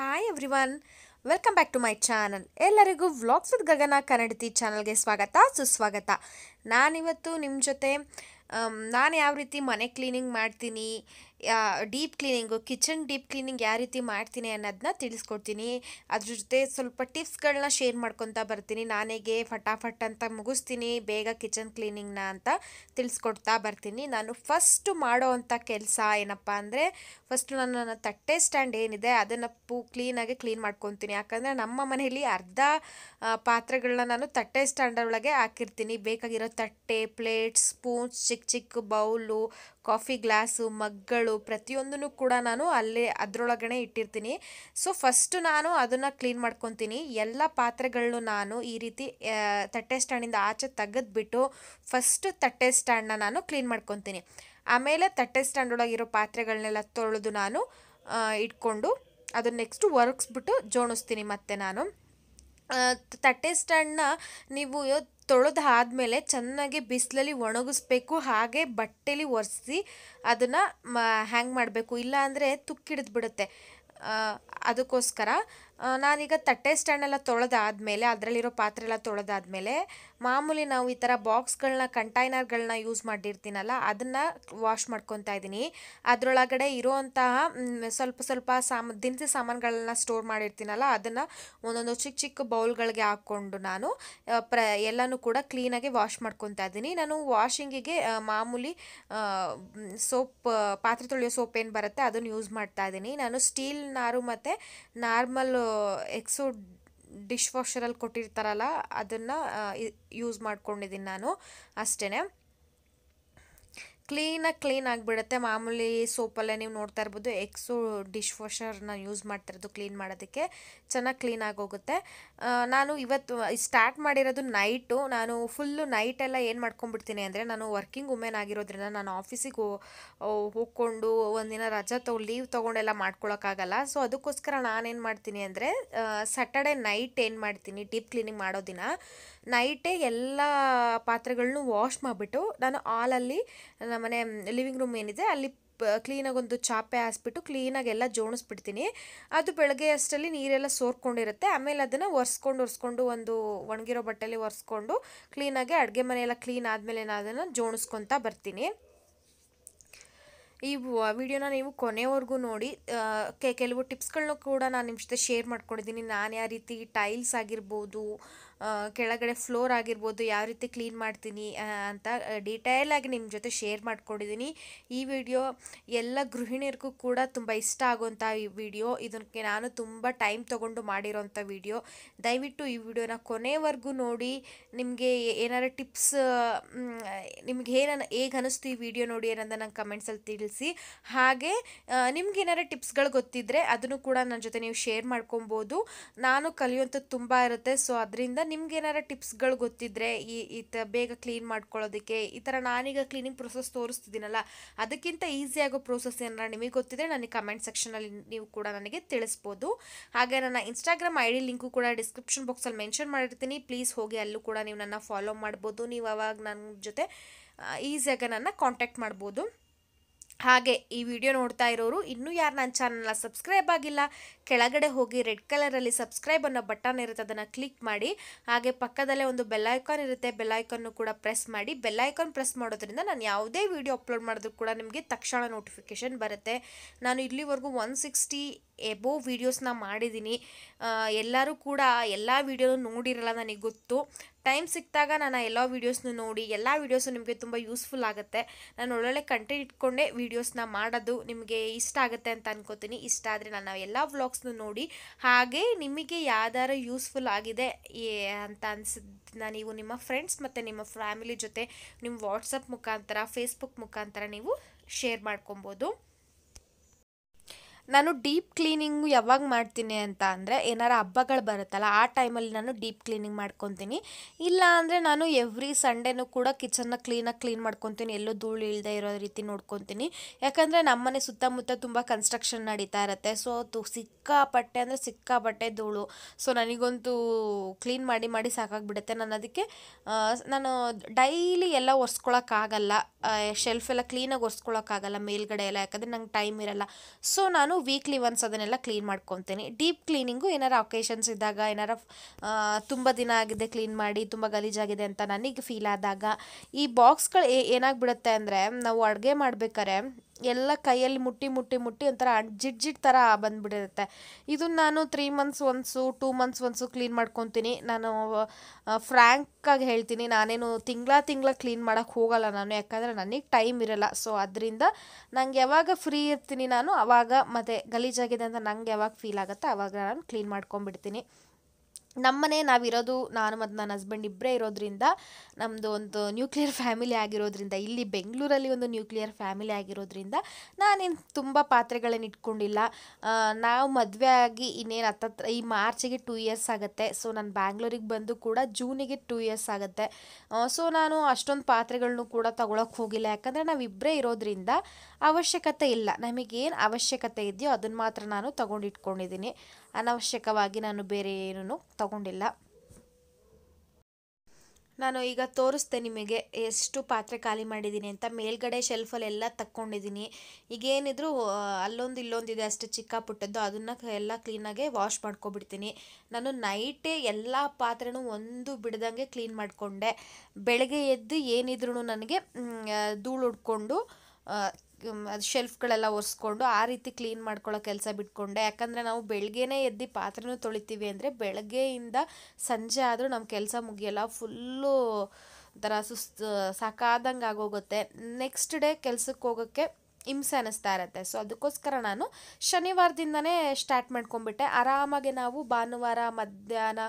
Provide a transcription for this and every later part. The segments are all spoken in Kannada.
Hi everyone welcome back to my channel ಎಲ್ಲರಿಗೂ ವ್ಲಾಗ್ಸ್ ವಿತ್ ಗಗನ ಕನ್ನಡತಿ ಚಾನಲ್ಗೆ ಸ್ವಾಗತ, ಸುಸ್ವಾಗತ. ನಾನಿವತ್ತು ನಿಮ್ಮ ಜೊತೆ ನಾನು ಯಾವ ರೀತಿ ಮನೆ ಕ್ಲೀನಿಂಗ್ ಮಾಡ್ತೀನಿ deep cleaning, kitchen deep cleaning ಯಾವ ರೀತಿ ಮಾಡ್ತೀನಿ ಅನ್ನೋದನ್ನ ತಿಳಿಸ್ಕೊಡ್ತೀನಿ. ಅದ್ರ ಜೊತೆ ಸ್ವಲ್ಪ ಟಿಪ್ಸ್ಗಳನ್ನ ಶೇರ್ ಮಾಡ್ಕೊತಾ ಬರ್ತೀನಿ. ನಾನೇಗೆ ಫಟಾಫಟ್ ಅಂತ ಮುಗಿಸ್ತೀನಿ. ಬೇಗ ಕಿಚನ್ ಕ್ಲೀನಿಂಗ್ನ ಅಂತ ತಿಳಿಸ್ಕೊಡ್ತಾ ಬರ್ತೀನಿ. ನಾನು ಫಸ್ಟ್ ಮಾಡೋ ಅಂಥ ಕೆಲಸ ಏನಪ್ಪ ಅಂದರೆ ಫಸ್ಟು ನಾನು ನನ್ನ ತಟ್ಟೆ ಸ್ಟ್ಯಾಂಡ್ ಏನಿದೆ ಅದನ್ನು ಪೂ ಕ್ಲೀನಾಗಿ ಕ್ಲೀನ್ ಮಾಡ್ಕೊತೀನಿ. ಯಾಕಂದರೆ ನಮ್ಮ ಮನೆಯಲ್ಲಿ ಅರ್ಧ ಪಾತ್ರೆಗಳನ್ನ ನಾನು ತಟ್ಟೆ ಸ್ಟ್ಯಾಂಡರ್ ಒಳಗೆ ಹಾಕಿರ್ತೀನಿ. ಬೇಕಾಗಿರೋ ತಟ್ಟೆ ಪ್ಲೇಟ್ಸ್ ಸ್ಪೂನ್ಸ್ ಚಿಕ್ಕ ಚಿಕ್ಕ ಬೌಲು ಕಾಫಿ ಗ್ಲಾಸು, ಮಗ್ಗಳು ಪ್ರತಿಯೊಂದನ್ನು ಕೂಡ ನಾನು ಅಲ್ಲೇ ಅದರೊಳಗಡೆ ಇಟ್ಟಿರ್ತೀನಿ. ಸೊ ಫಸ್ಟು ನಾನು ಅದನ್ನು ಕ್ಲೀನ್ ಮಾಡ್ಕೊತೀನಿ. ಎಲ್ಲ ಪಾತ್ರೆಗಳನ್ನು ನಾನು ಈ ರೀತಿ ತಟ್ಟೆ ಸ್ಟ್ಯಾಂಡಿಂದ ಆಚೆ ತೆಗೆದ್ಬಿಟ್ಟು ಫಸ್ಟ್ ತಟ್ಟೆ ಸ್ಟ್ಯಾಂಡನ್ನ ನಾನು ಕ್ಲೀನ್ ಮಾಡ್ಕೊತೀನಿ. ಆಮೇಲೆ ತಟ್ಟೆ ಸ್ಟ್ಯಾಂಡ್ ಒಳಗಿರೋ ಪಾತ್ರೆಗಳನ್ನೆಲ್ಲ ತೊಳೆದು ನಾನು ಇಟ್ಕೊಂಡು ಅದನ್ನ ನೆಕ್ಸ್ಟು ಒರಗಿಸ್ಬಿಟ್ಟು ಜೋಣಿಸ್ತೀನಿ ಮತ್ತೆ ನಾನು. ತಟ್ಟೆ ಸ್ಟ್ಯಾಂಡ್ನ ನೀವು ತೊಳೆದು ಆದಮೇಲೆ ಚೆನ್ನಾಗಿ ಬಿಸಿಲಲ್ಲಿ ಒಣಗಿಸ್ಬೇಕು, ಹಾಗೆ ಬಟ್ಟೆಲಿ ಒರೆಸಿ ಅದನ್ನು ಮ, ಹ್ಯಾಂಗ್ ಮಾಡಬೇಕು ಇಲ್ಲ ಅಂದರೆ ತುಕ್ಕಿಡಿದ್ಬಿಡುತ್ತೆ ಅದಕ್ಕೋಸ್ಕರ ನಾನೀಗ ತಟ್ಟೆ ಸ್ಟ್ಯಾಂಡೆಲ್ಲ ತೊಳೆದಾದ್ಮೇಲೆ, ಅದರಲ್ಲಿರೋ ಪಾತ್ರೆ ಎಲ್ಲ ತೊಳೆದಾದ್ಮೇಲೆ, ಮಾಮೂಲಿ ನಾವು ಈ ಥರ ಬಾಕ್ಸ್ಗಳನ್ನ ಕಂಟೈನರ್ಗಳನ್ನ ಯೂಸ್ ಮಾಡಿರ್ತೀನಲ್ಲ ಅದನ್ನು ವಾಶ್ ಮಾಡ್ಕೊತಾ ಇದ್ದೀನಿ. ಅದರೊಳಗಡೆ ಇರೋವಂತಹ ಸ್ವಲ್ಪ ಸ್ವಲ್ಪ ಸಾಮ, ದಿನಸಿ ಸಾಮಾನುಗಳನ್ನ ಸ್ಟೋರ್ ಮಾಡಿರ್ತೀನಲ್ಲ, ಅದನ್ನು ಒಂದೊಂದು ಚಿಕ್ಕ ಚಿಕ್ಕ ಬೌಲ್ಗಳಿಗೆ ಹಾಕ್ಕೊಂಡು ನಾನು ಪ್ರ, ಎಲ್ಲನೂ ಕೂಡ ಕ್ಲೀನಾಗಿ ವಾಶ್ ಮಾಡ್ಕೊತಾ ಇದ್ದೀನಿ. ನಾನು ವಾಷಿಂಗಿಗೆ ಮಾಮೂಲಿ ಸೋಪ್, ಪಾತ್ರೆ ತೊಳೆಯೋ ಸೋಪ್ ಏನು ಬರುತ್ತೆ ಅದನ್ನು ಯೂಸ್ ಮಾಡ್ತಾ ಇದ್ದೀನಿ. ನಾನು ಸ್ಟೀಲ್ ನಾರು ಮತ್ತು ನಾರ್ಮಲ್ ಎಕ್ಸೋ ಡಿಶ್ ವಾಷರಲ್ಲಿ ಕೊಟ್ಟಿರ್ತಾರಲ್ಲ, ಅದನ್ನು ಯೂಸ್ ಮಾಡ್ಕೊಂಡಿದ್ದೀನಿ ನಾನು ಅಷ್ಟೇ ಕ್ಲೀನಾಗಿ ಕ್ಲೀನ್ ಆಗಿಬಿಡುತ್ತೆ. ಮಾಮೂಲಿ ಸೋಪಲ್ಲೇ ನೀವು ನೋಡ್ತಾ ಇರ್ಬೋದು, ಎಕ್ಸೋ ಡಿಶ್ ವಾಷರ್ನ ಯೂಸ್ ಮಾಡ್ತಿರೋದು ಕ್ಲೀನ್ ಮಾಡೋದಕ್ಕೆ. ಚೆನ್ನಾಗಿ ಕ್ಲೀನ್ ಆಗೋಗುತ್ತೆ. ಆ, ನಾನು ಇವತ್ತು ಸ್ಟಾರ್ಟ್ ಮಾಡಿರೋದು ನೈಟು ನಾನು ಫುಲ್ಲು ನೈಟೆಲ್ಲ ಏನು ಮಾಡ್ಕೊಂಡ್ಬಿಡ್ತೀನಿ ಅಂದರೆ ನಾನು ವರ್ಕಿಂಗ್ ವುಮೆನ್ ಆಗಿರೋದ್ರಿಂದ ನಾನು ಆಫೀಸಿಗೆ ಹೋಗ್ಕೊಂಡು ಒಂದಿನ ರಜಾ ತೊಗೊಂಡು ಲೀವ್ ತೊಗೊಂಡೆಲ್ಲ ಮಾಡ್ಕೊಳೋಕ್ಕಾಗಲ್ಲ ಸೊ ಅದಕ್ಕೋಸ್ಕರ ನಾನೇನು ಮಾಡ್ತೀನಿ ಅಂದರೆ ಸ್ಯಾಟರ್ಡೆ ನೈಟ್ ಏನು ಮಾಡ್ತೀನಿ ಡೀಪ್ ಕ್ಲೀನಿಂಗ್ ಮಾಡೋ ದಿನ ನೈಟೇ ಎಲ್ಲ ಪಾತ್ರೆಗಳನ್ನೂ ವಾಶ್ ಮಾಡಿಬಿಟ್ಟು ನಾನು ಹಾಲಲ್ಲಿ ನಮ್ಮನೆ ಲಿವಿಂಗ್ ರೂಮ್ ಏನಿದೆ ಅಲ್ಲಿ ಕ್ಲೀನಾಗಿ ಒಂದು ಚಾಪೆ ಹಾಸ್ಬಿಟ್ಟು ಕ್ಲೀನಾಗಿ ಎಲ್ಲ ಜೋಣಿಸ್ಬಿಡ್ತೀನಿ. ಅದು ಬೆಳಗ್ಗೆ ಅಷ್ಟರಲ್ಲಿ ನೀರೆಲ್ಲ ಸೋರ್ಕೊಂಡಿರುತ್ತೆ. ಆಮೇಲೆ ಅದನ್ನು ಒರೆಸ್ಕೊಂಡು ಒರೆಸ್ಕೊಂಡು ಒಂದು ಒಣಗಿರೋ ಬಟ್ಟೆಲಿ ಒರೆಸ್ಕೊಂಡು ಕ್ಲೀನಾಗಿ ಅಡುಗೆ ಮನೆಯೆಲ್ಲ ಕ್ಲೀನ್ ಆದಮೇಲೆ ನಾನು ಅದನ್ನು ಜೋಣಿಸ್ಕೊತಾ ಬರ್ತೀನಿ. ಈ ವಿಡಿಯೋನ ನೀವು ಕೊನೆವರೆಗೂ ನೋಡಿ. ಕೆಲವು ಟಿಪ್ಸ್ಗಳನ್ನೂ ಕೂಡ ನಾನು ನಿಮ್ಮ ಜೊತೆ ಶೇರ್ ಮಾಡ್ಕೊಂಡಿದ್ದೀನಿ. ನಾನು ಯಾವ ರೀತಿ ಟೈಲ್ಸ್ ಆಗಿರ್ಬೋದು ಕೆಳಗಡೆ ಫ್ಲೋರ್ ಆಗಿರ್ಬೋದು, ಯಾವ ರೀತಿ ಕ್ಲೀನ್ ಮಾಡ್ತೀನಿ ಅಂತ ಡೀಟೇಲಾಗಿ ನಿಮ್ಮ ಜೊತೆ ಶೇರ್ ಮಾಡ್ಕೊಂಡಿದ್ದೀನಿ. ಈ ವಿಡಿಯೋ ಎಲ್ಲ ಗೃಹಿಣಿಯರಿಗೂ ಕೂಡ ತುಂಬ ಇಷ್ಟ ಆಗುವಂಥ ಈ ವಿಡಿಯೋ. ಇದಕ್ಕೆ ನಾನು ತುಂಬ ಟೈಮ್ ತೊಗೊಂಡು ಮಾಡಿರೋಂಥ ವಿಡಿಯೋ. ದಯವಿಟ್ಟು ಈ ವಿಡಿಯೋನ ಕೊನೆವರೆಗೂ ನೋಡಿ. ನಿಮಗೆ ಏನಾರ ಟಿಪ್ಸ್ ನಿಮ್ಗೆ ಏನನ್ನ ಹೇಗೆ ಅನಿಸ್ತು ಈ ವಿಡಿಯೋ ನೋಡಿ ಏನಂತ ನಂಗೆ ಕಮೆಂಟ್ಸಲ್ಲಿ ತಿಳಿಸಿ. ಹಾಗೆ ನಿಮ್ಗೆ ಟಿಪ್ಸ್ಗಳು ಗೊತ್ತಿದ್ದರೆ ಅದನ್ನು ಕೂಡ ನನ್ನ ಜೊತೆ ನೀವು ಶೇರ್ ಮಾಡ್ಕೊಬೋದು. ನಾನು ಕಲಿಯುವಂಥದ್ದು ತುಂಬ ಇರುತ್ತೆ. ಸೊ, ಅದರಿಂದ ನಿಮ್ಗೆ ಏನಾರ ಟಿಪ್ಸ್ಗಳು ಗೊತ್ತಿದ್ದರೆ ಈ ಈ ತ, ಬೇಗ ಕ್ಲೀನ್ ಮಾಡ್ಕೊಳ್ಳೋದಕ್ಕೆ, ಈ ಥರ ನಾನೀಗ ಕ್ಲೀನಿಂಗ್ ಪ್ರೊಸೆಸ್ ತೋರಿಸ್ತಿದ್ದೀನಲ್ಲ, ಅದಕ್ಕಿಂತ ಈಸಿ ಆಗೋ ಪ್ರೋಸೆಸ್ ಏನಾರ ನಿಮಗೆ ಗೊತ್ತಿದ್ರೆ ನನಗೆ ಕಮೆಂಟ್ ಸೆಕ್ಷನಲ್ಲಿ ನೀವು ಕೂಡ ನನಗೆ ತಿಳಿಸ್ಬೋದು. ಹಾಗೆ ನನ್ನ ಇನ್ಸ್ಟಾಗ್ರಾಮ್ ಐ ಡಿ ಲಿಂಕು ಕೂಡ ಡಿಸ್ಕ್ರಿಪ್ಷನ್ ಬಾಕ್ಸಲ್ಲಿ ಮೆನ್ಷನ್ ಮಾಡಿರ್ತೀನಿ. ಪ್ಲೀಸ್ ಹೋಗಿ ಅಲ್ಲೂ ಕೂಡ ನೀವು ನನ್ನ ಫಾಲೋ ಮಾಡ್ಬೋದು. ನೀವು ಅವಾಗ ನನ್ನ ಜೊತೆ ಈಸಿಯಾಗಿ ನನ್ನ ಕಾಂಟ್ಯಾಕ್ಟ್ ಮಾಡ್ಬೋದು. ಹಾಗೆ ಈ ವಿಡಿಯೋ ನೋಡ್ತಾ ಇರೋರು ಇನ್ನೂ ಯಾರು ನನ್ನ ಚಾನಲ್ನ ಸಬ್ಸ್ಕ್ರೈಬ್ ಆಗಿಲ್ಲ, ಕೆಳಗಡೆ ಹೋಗಿ ರೆಡ್ ಕಲರಲ್ಲಿ ಸಬ್ಸ್ಕ್ರೈಬ್ ಅನ್ನೋ ಬಟನ್ ಇರುತ್ತೆ, ಅದನ್ನು ಕ್ಲಿಕ್ ಮಾಡಿ, ಹಾಗೆ ಪಕ್ಕದಲ್ಲೇ ಒಂದು ಬೆಲ್ಲೈಕಾನ್ ಇರುತ್ತೆ ಬೆಲ್ ಐಕಾನ್ನು ಕೂಡ ಪ್ರೆಸ್ ಮಾಡಿ ಬೆಲ್ಲೈಕಾನ್ ಪ್ರೆಸ್ ಮಾಡೋದ್ರಿಂದ ನಾನು ಯಾವುದೇ ವಿಡಿಯೋ ಅಪ್ಲೋಡ್ ಮಾಡಿದ್ರು ಕೂಡ ನಿಮಗೆ ತಕ್ಷಣ ನೋಟಿಫಿಕೇಷನ್ ಬರುತ್ತೆ. ನಾನು ಇಲ್ಲಿವರೆಗೂ ಒನ್ ಸಿಕ್ಸ್ಟಿ ಎಬೋ ವೀಡಿಯೋಸ್ನ ಮಾಡಿದ್ದೀನಿ. ಎಲ್ಲರೂ ಕೂಡ ಎಲ್ಲ ವೀಡಿಯೋನು ನೋಡಿರಲ್ಲ ನನಗೆ ಗೊತ್ತು. ಟೈಮ್ ಸಿಕ್ಕಿದಾಗ ನಾನು ಎಲ್ಲ ವೀಡಿಯೋಸ್ನು ನೋಡಿ, ಎಲ್ಲ ವೀಡಿಯೋಸು ನಿಮಗೆ ತುಂಬ ಯೂಸ್ಫುಲ್ ಆಗುತ್ತೆ. ನಾನು ಒಳ್ಳೊಳ್ಳೆ ಕಂಟೆಂಟ್ ಇಟ್ಕೊಂಡೇ ವೀಡಿಯೋಸ್ನ ಮಾಡೋದು ನಿಮಗೆ ಇಷ್ಟ ಆಗುತ್ತೆ ಅಂತ ಅನ್ಕೋತೀನಿ. ಇಷ್ಟ ಆದರೆ ನಾನು ಎಲ್ಲ ವ್ಲಾಗ್ಸ್ನು ನೋಡಿ, ಹಾಗೆ ನಿಮಗೆ ಯಾವ್ದಾರು ಯೂಸ್ಫುಲ್ ಆಗಿದೆ ಅಂತ ಅನ್ಸಿದ್ನ ನೀವು ನಿಮ್ಮ ಫ್ರೆಂಡ್ಸ್ ಮತ್ತು ನಿಮ್ಮ ಫ್ಯಾಮಿಲಿ ಜೊತೆ ನಿಮ್ಮ ವಾಟ್ಸಪ್ ಮುಖಾಂತರ ಫೇಸ್ಬುಕ್ ಮುಖಾಂತರ ನೀವು ಶೇರ್ ಮಾಡ್ಕೊಬೋದು. ನಾನು ಡೀಪ್ ಕ್ಲೀನಿಂಗು ಯಾವಾಗ ಮಾಡ್ತೀನಿ ಅಂತ ಅಂದರೆ ಏನಾರ ಹಬ್ಬಗಳು ಬರುತ್ತಲ್ಲ, ಆ ಟೈಮಲ್ಲಿ ನಾನು ಡೀಪ್ ಕ್ಲೀನಿಂಗ್ ಮಾಡ್ಕೊತೀನಿ. ಇಲ್ಲ ಅಂದರೆ ನಾನು ಎವ್ರಿ ಸಂಡೇನೂ ಕೂಡ ಕಿಚನ್ನ ಕ್ಲೀನಾಗಿ ಕ್ಲೀನ್ ಮಾಡ್ಕೊತೀನಿ, ಎಲ್ಲೂ ಧೂಳು ಇಲ್ಲದೆ ಇರೋ ರೀತಿ ನೋಡ್ಕೊತೀನಿ. ಯಾಕಂದರೆ ನಮ್ಮನೆ ಸುತ್ತಮುತ್ತ ತುಂಬ ಕನ್ಸ್ಟ್ರಕ್ಷನ್ ನಡೀತಾ ಇರುತ್ತೆ, ಸೊ ತು ಸಿಕ್ಕಾಪಟ್ಟೆ ಅಂದರೆ ಸಿಕ್ಕಾಪಟ್ಟೆ ಧೂಳು. ಸೊ ನನಗಂತೂ ಕ್ಲೀನ್ ಮಾಡಿ ಮಾಡಿ ಸಾಕಾಗ್ಬಿಡುತ್ತೆ. ನಾನು ಅದಕ್ಕೆ ನಾನು ಡೈಲಿ ಎಲ್ಲ ಒರೆಸ್ಕೊಳಕ್ಕಾಗಲ್ಲ ಶೆಲ್ಫ್ ಎಲ್ಲ ಕ್ಲೀನಾಗಿ ಒರೆಸ್ಕೊಳಕ್ಕಾಗಲ್ಲ ಮೇಲ್ಗಡೆ ಎಲ್ಲ, ಯಾಕಂದರೆ ನಂಗೆ ಟೈಮ್ ಇರಲ್ಲ. ಸೊ ನಾನು ವೀಕ್ಲಿ ಒನ್ಸ್ ಅದನ್ನೆಲ್ಲ ಕ್ಲೀನ್ ಮಾಡ್ಕೊತೀನಿ. ಡೀಪ್ ಕ್ಲೀನಿಂಗು ಏನಾರ ಒಕೇಶನ್ಸ್ ಇದ್ದಾಗ, ಏನಾರ ತುಂಬ ದಿನ ಆಗಿದೆ ಕ್ಲೀನ್ ಮಾಡಿ, ತುಂಬ ಗಲೀಜಾಗಿದೆ ಅಂತ ನನಗೆ ಫೀಲ್ ಆದಾಗ ಈ ಬಾಕ್ಸ್ಗಳು ಏನಾಗ್ಬಿಡುತ್ತೆ ಅಂದರೆ, ನಾವು ಅಡುಗೆ ಮಾಡ್ಬೇಕಾರೆ ಎಲ್ಲ ಕೈಯಲ್ಲಿ ಮುಟ್ಟಿ ಮುಟ್ಟಿ ಮುಟ್ಟಿ ಒಂಥರ ಜಿಡ್ ಜಿಡ್ ಥರ ಬಂದುಬಿಟ್ಟಿರುತ್ತೆ. ಇದನ್ನು ನಾನು three months once two months once clean ಮಾಡ್ಕೊತೀನಿ. ನಾನು ಫ್ರ್ಯಾಂಕಾಗಿ ಹೇಳ್ತೀನಿ. ನಾನೇನು ತಿಂಗಳ ತಿಂಗಳ ಕ್ಲೀನ್ ಮಾಡೋಕ್ಕೆ ಹೋಗಲ್ಲ ನಾನು. ಯಾಕಂದರೆ ನನಗೆ ಟೈಮ್ ಇರಲ್ಲ. ಸೊ ಅದರಿಂದ ನಂಗೆ ಯಾವಾಗ ಫ್ರೀ ಇರ್ತೀನಿ ನಾನು ಆವಾಗ ಮತ್ತೆ ಗಲೀಜಾಗಿದೆ ಅಂತ ನಂಗೆ ಯಾವಾಗ ಫೀಲ್ ಆಗುತ್ತೆ ಆವಾಗ ನಾನು ಕ್ಲೀನ್ ಮಾಡ್ಕೊಂಬಿಡ್ತೀನಿ ನಮ್ಮನೆ ನಾವಿರೋದು, ನಾನು ಮತ್ತು ನನ್ನ ಹಸ್ಬೆಂಡ್ ಇಬ್ಬರೇ ಇರೋದ್ರಿಂದ ನಮ್ಮದು ಒಂದು ನ್ಯೂಕ್ಲಿಯರ್ ಫ್ಯಾಮಿಲಿ ಆಗಿರೋದ್ರಿಂದ, ಇಲ್ಲಿ ಬೆಂಗಳೂರಲ್ಲಿ ಒಂದು ನ್ಯೂಕ್ಲಿಯರ್ ಫ್ಯಾಮಿಲಿ ಆಗಿರೋದ್ರಿಂದ, ನಾನೇನು ತುಂಬ ಪಾತ್ರೆಗಳನ್ನ ಇಟ್ಕೊಂಡಿಲ್ಲ. ನಾವು ಮದುವೆ ಆಗಿ ಇನ್ನೇನು ಹತ್ತತ್ರ, ಈ ಮಾರ್ಚಿಗೆ ಟೂ ಇಯರ್ಸ್ ಆಗುತ್ತೆ. ಸೊ ನಾನು ಬ್ಯಾಂಗ್ಳೂರಿಗೆ ಬಂದು ಕೂಡ ಜೂನಿಗೆ ಟೂ ಇಯರ್ಸ್ ಆಗುತ್ತೆ. ಸೊ ನಾನು ಅಷ್ಟೊಂದು ಪಾತ್ರೆಗಳನ್ನೂ ಕೂಡ ತಗೊಳಕ್ಕೆ ಹೋಗಿಲ್ಲ. ಯಾಕಂದರೆ ನಾವಿಬ್ಬರೇ ಇರೋದ್ರಿಂದ ಅವಶ್ಯಕತೆ ಇಲ್ಲ. ನಮಗೇನು ಅವಶ್ಯಕತೆ ಇದೆಯೋ ಅದನ್ನು ಮಾತ್ರ ನಾನು ತಗೊಂಡಿಟ್ಕೊಂಡಿದ್ದೀನಿ. ಅನವಶ್ಯಕವಾಗಿ ನಾನು ಬೇರೆ ಏನೂ ತಗೊಂಡಿಲ್ಲ. ನಾನು ಈಗ ತೋರಿಸ್ದೆ ನಿಮಗೆ ಎಷ್ಟು ಪಾತ್ರೆ ಖಾಲಿ ಮಾಡಿದ್ದೀನಿ ಅಂತ. ಮೇಲ್ಗಡೆ ಶೆಲ್ಫಲ್ಲೆಲ್ಲ ತಕ್ಕೊಂಡಿದ್ದೀನಿ. ಈಗ ಏನಿದ್ರು ಅಲ್ಲೊಂದು ಇಲ್ಲೊಂದಿದೆ, ಅಷ್ಟು ಚಿಕ್ಕ ಪುಟ್ಟದ್ದು, ಅದನ್ನು ಎಲ್ಲ ಕ್ಲೀನಾಗೆ ವಾಶ್ ಮಾಡ್ಕೊಬಿಡ್ತೀನಿ. ನಾನು ನೈಟೇ ಎಲ್ಲ ಪಾತ್ರೆನೂ ಒಂದು ಬಿಡ್ದಂಗೆ ಕ್ಲೀನ್ ಮಾಡಿಕೊಂಡೆ. ಬೆಳಗ್ಗೆ ಎದ್ದು ಏನಿದ್ರೂ ನನಗೆ ಧೂಳು ಉಡ್ಕೊಂಡು ಅದು ಶೆಲ್ಫ್ಗಳೆಲ್ಲ ಒರೆಸ್ಕೊಂಡು ಆ ರೀತಿ ಕ್ಲೀನ್ ಮಾಡ್ಕೊಳ್ಳೋ ಕೆಲಸ ಬಿಟ್ಕೊಂಡೆ. ಯಾಕಂದರೆ ನಾವು ಬೆಳಗ್ಗೆನೇ ಎದ್ದು ಪಾತ್ರೆನೂ ತೊಳಿತೀವಿ ಅಂದರೆ ಬೆಳಗ್ಗೆಯಿಂದ ಸಂಜೆ ಆದರೂ ನಮ್ಮ ಕೆಲಸ ಮುಗಿಯಲ್ಲ ಫುಲ್ಲು ಒಂಥರ ಸುಸ್ತು, ಸಾಕಾದಂಗೆ ಆಗೋಗುತ್ತೆ. ನೆಕ್ಸ್ಟ್ ಡೇ ಕೆಲ್ಸಕ್ಕೆ ಹೋಗೋಕ್ಕೆ ಹಿಂಸೆ ಅನ್ನಿಸ್ತಾ ಇರುತ್ತೆ. ಸೊ ಅದಕ್ಕೋಸ್ಕರ ನಾನು ಶನಿವಾರದಿಂದನೇ ಸ್ಟಾರ್ಟ್ ಮಾಡ್ಕೊಂಡ್ಬಿಟ್ಟೆ. ಆರಾಮಾಗಿ ನಾವು ಭಾನುವಾರ, ಮಧ್ಯಾಹ್ನ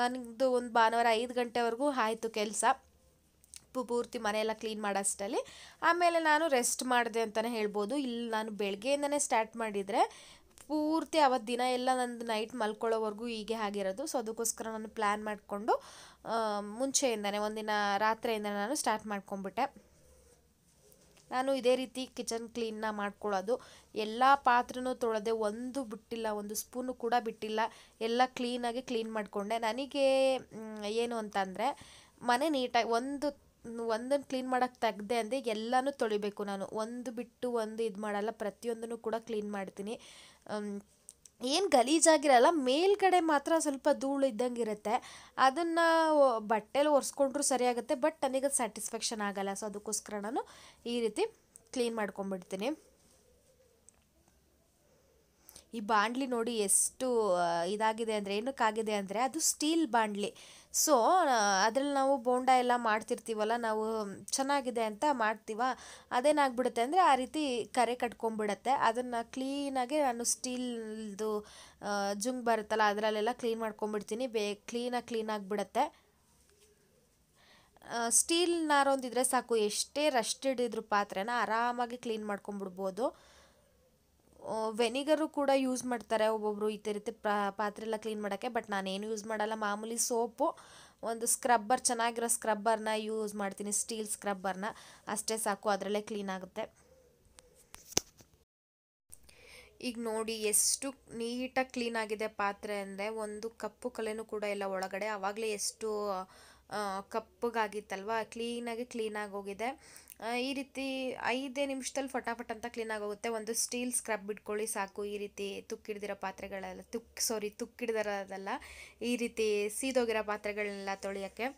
ನನದು ಒಂದು ಭಾನುವಾರ ಐದು ಗಂಟೆವರೆಗೂ ಆಯಿತು ಕೆಲಸ. ಪೂರ್ತಿ ಮನೆಯೆಲ್ಲ ಕ್ಲೀನ್ ಮಾಡೋಷ್ಟರಲ್ಲಿ ಆಮೇಲೆ ನಾನು ರೆಸ್ಟ್ ಮಾಡಿದೆ ಅಂತಲೇ ಹೇಳ್ಬೋದು. ಇಲ್ಲಿ ನಾನು ಬೆಳಗ್ಗೆಯಿಂದನೇ ಸ್ಟಾರ್ಟ್ ಮಾಡಿದರೆ ಪೂರ್ತಿ ಅವತ್ತು ದಿನ ಎಲ್ಲ ನಂದು ನೈಟ್ ಮಲ್ಕೊಳ್ಳೋವರೆಗೂ ಹೀಗೆ ಆಗಿರೋದು. ಸೊ ಅದಕ್ಕೋಸ್ಕರ ನಾನು ಪ್ಲ್ಯಾನ್ ಮಾಡಿಕೊಂಡು ಮುಂಚೆಯಿಂದನೇ ಒಂದಿನ ರಾತ್ರಿಯಿಂದ ನಾನು ಸ್ಟಾರ್ಟ್ ಮಾಡ್ಕೊಂಬಿಟ್ಟೆ ನಾನು ಇದೇ ರೀತಿ ಕಿಚನ್ ಕ್ಲೀನ್ನ ಮಾಡ್ಕೊಳ್ಳೋದು. ಎಲ್ಲ ಪಾತ್ರೆನೂ ತೊಳೆದೆ. ಒಂದು ಬಿಟ್ಟಿಲ್ಲ, ಒಂದು ಸ್ಪೂನು ಕೂಡ ಬಿಟ್ಟಿಲ್ಲ. ಎಲ್ಲ ಕ್ಲೀನಾಗಿ ಕ್ಲೀನ್ ಮಾಡಿಕೊಂಡೆ. ನನಗೆ ಏನು ಅಂತಂದರೆ ಮನೆ ನೀಟಾಗಿ ಒಂದು ಒಂದನ್ನು ಕ್ಲೀನ್ ಮಾಡೋಕ್ಕೆ ತೆಗ್ದೆ ಅಂದರೆ ಎಲ್ಲನೂ ತೊಳಿಬೇಕು ನಾನು. ಒಂದು ಬಿಟ್ಟು ಒಂದು ಇದು ಮಾಡಲ್ಲ, ಪ್ರತಿಯೊಂದನ್ನು ಕೂಡ ಕ್ಲೀನ್ ಮಾಡ್ತೀನಿ. ಏನು ಗಲೀಜಾಗಿರಲ್ಲ, ಮೇಲ್ಗಡೆ ಮಾತ್ರ ಸ್ವಲ್ಪ ಧೂಳು ಇದ್ದಂಗೆ ಇರುತ್ತೆ ಅದನ್ನು ಬಟ್ಟೆಲಿ ಒರೆಸ್ಕೊಂಡ್ರೂ ಸರಿಯಾಗುತ್ತೆ, ಬಟ್ ನನಗೆ ಸ್ಯಾಟಿಸ್ಫ್ಯಾಕ್ಷನ್ ಆಗಲ್ಲ. ಸೊ ಅದಕ್ಕೋಸ್ಕರ ನಾನು ಈ ರೀತಿ ಕ್ಲೀನ್ ಮಾಡ್ಕೊಂಬಿಡ್ತೀನಿ. ಈ ಬಾಂಡ್ಲಿ ನೋಡಿ ಎಷ್ಟು ಇದಾಗಿದೆ ಅಂದರೆ, ಏನಕ್ಕಾಗಿದೆ ಅಂದರೆ ಅದು ಸ್ಟೀಲ್ ಬಾಂಡ್ಲಿ. ಸೊ ಅದ್ರಲ್ಲಿ ನಾವು ಬೋಂಡ ಎಲ್ಲ ಮಾಡ್ತಿರ್ತೀವಲ್ಲ, ನಾವು ಚೆನ್ನಾಗಿದೆ ಅಂತ ಮಾಡ್ತೀವ, ಅದೇನಾಗ್ಬಿಡುತ್ತೆ ಅಂದರೆ ಆ ರೀತಿ ಕರೆ ಕಟ್ಕೊಂಡ್ಬಿಡತ್ತೆ ಅದನ್ನು ಕ್ಲೀನಾಗಿ ನಾನು ಸ್ಟೀಲ್ದು ಜುಂಗ್ ಬರುತ್ತಲ್ಲ, ಅದರಲ್ಲೆಲ್ಲ ಕ್ಲೀನ್ ಮಾಡ್ಕೊಂಡ್ಬಿಡ್ತೀನಿ ಬೇ ಕ್ಲೀನಾಗಿ ಕ್ಲೀನ್ ಆಗಿಬಿಡತ್ತೆ. ಸ್ಟೀಲ್ ನಾರೊಂದಿದ್ರೆ ಸಾಕು, ಎಷ್ಟೇ ರಸ್ಟೆಡ್ ಹಿಡಿದ್ರು ಪಾತ್ರೆನ ಆರಾಮಾಗಿ ಕ್ಲೀನ್ ಮಾಡ್ಕೊಂಬಿಡ್ಬೋದು. ವೆನಿಗರು ಕೂಡ ಯೂಸ್ ಮಾಡ್ತಾರೆ ಒಬ್ಬೊಬ್ಬರು ಈ ರೀತಿ ಪಾತ್ರೆ ಎಲ್ಲ ಕ್ಲೀನ್ ಮಾಡೋಕ್ಕೆ ಬಟ್ ನಾನೇನು ಯೂಸ್ ಮಾಡಲ್ಲ. ಮಾಮೂಲಿ ಸೋಪು, ಒಂದು ಸ್ಕ್ರಬ್ಬರ್ ಚೆನ್ನಾಗಿರೋ ಸ್ಕ್ರಬ್ಬರ್ನ ಯೂಸ್ ಮಾಡ್ತೀನಿ ಸ್ಟೀಲ್ ಸ್ಕ್ರಬ್ಬರ್ನ ಅಷ್ಟೇ ಸಾಕು, ಅದರಲ್ಲೇ ಕ್ಲೀನ್ ಆಗುತ್ತೆ. ಈಗ ನೋಡಿ, ಎಷ್ಟು ನೀಟಾಗಿ ಕ್ಲೀನ್ ಆಗಿದೆ ಪಾತ್ರೆ ಅಂದರೆ, ಒಂದು ಕಪ್ಪು ಕಲೆನೂ ಕೂಡ ಇಲ್ಲ ಒಳಗಡೆ. ಆವಾಗಲೇ ಎಷ್ಟು ಕಪ್ಪಗಾಗಿತ್ತಲ್ವ? ಕ್ಲೀನಾಗಿ ಕ್ಲೀನಾಗಿ ಹೋಗಿದೆ. ಈ ರೀತಿ ಐದೇ ನಿಮಿಷದಲ್ಲಿ ಫಟಾಫಟ್ ಅಂತ ಕ್ಲೀನ್ ಆಗೋಗುತ್ತೆ. ಒಂದು ಸ್ಟೀಲ್ ಸ್ಕ್ರಬ್ ಇಟ್ಕೊಳ್ಳಿ ಸಾಕು. ಈ ರೀತಿ ತುಕ್ಕಿಡ್ದಿರೋ ಪಾತ್ರೆಗಳೆಲ್ಲ ತುಕ್ ಸಾರಿ ತುಕ್ಕಿಡ್ದಿರೋದಲ್ಲ, ಈ ರೀತಿ ಸೀದೋಗಿರೋ ಪಾತ್ರೆಗಳನ್ನೆಲ್ಲ ತೊಳೆಯೋಕ್ಕೆ.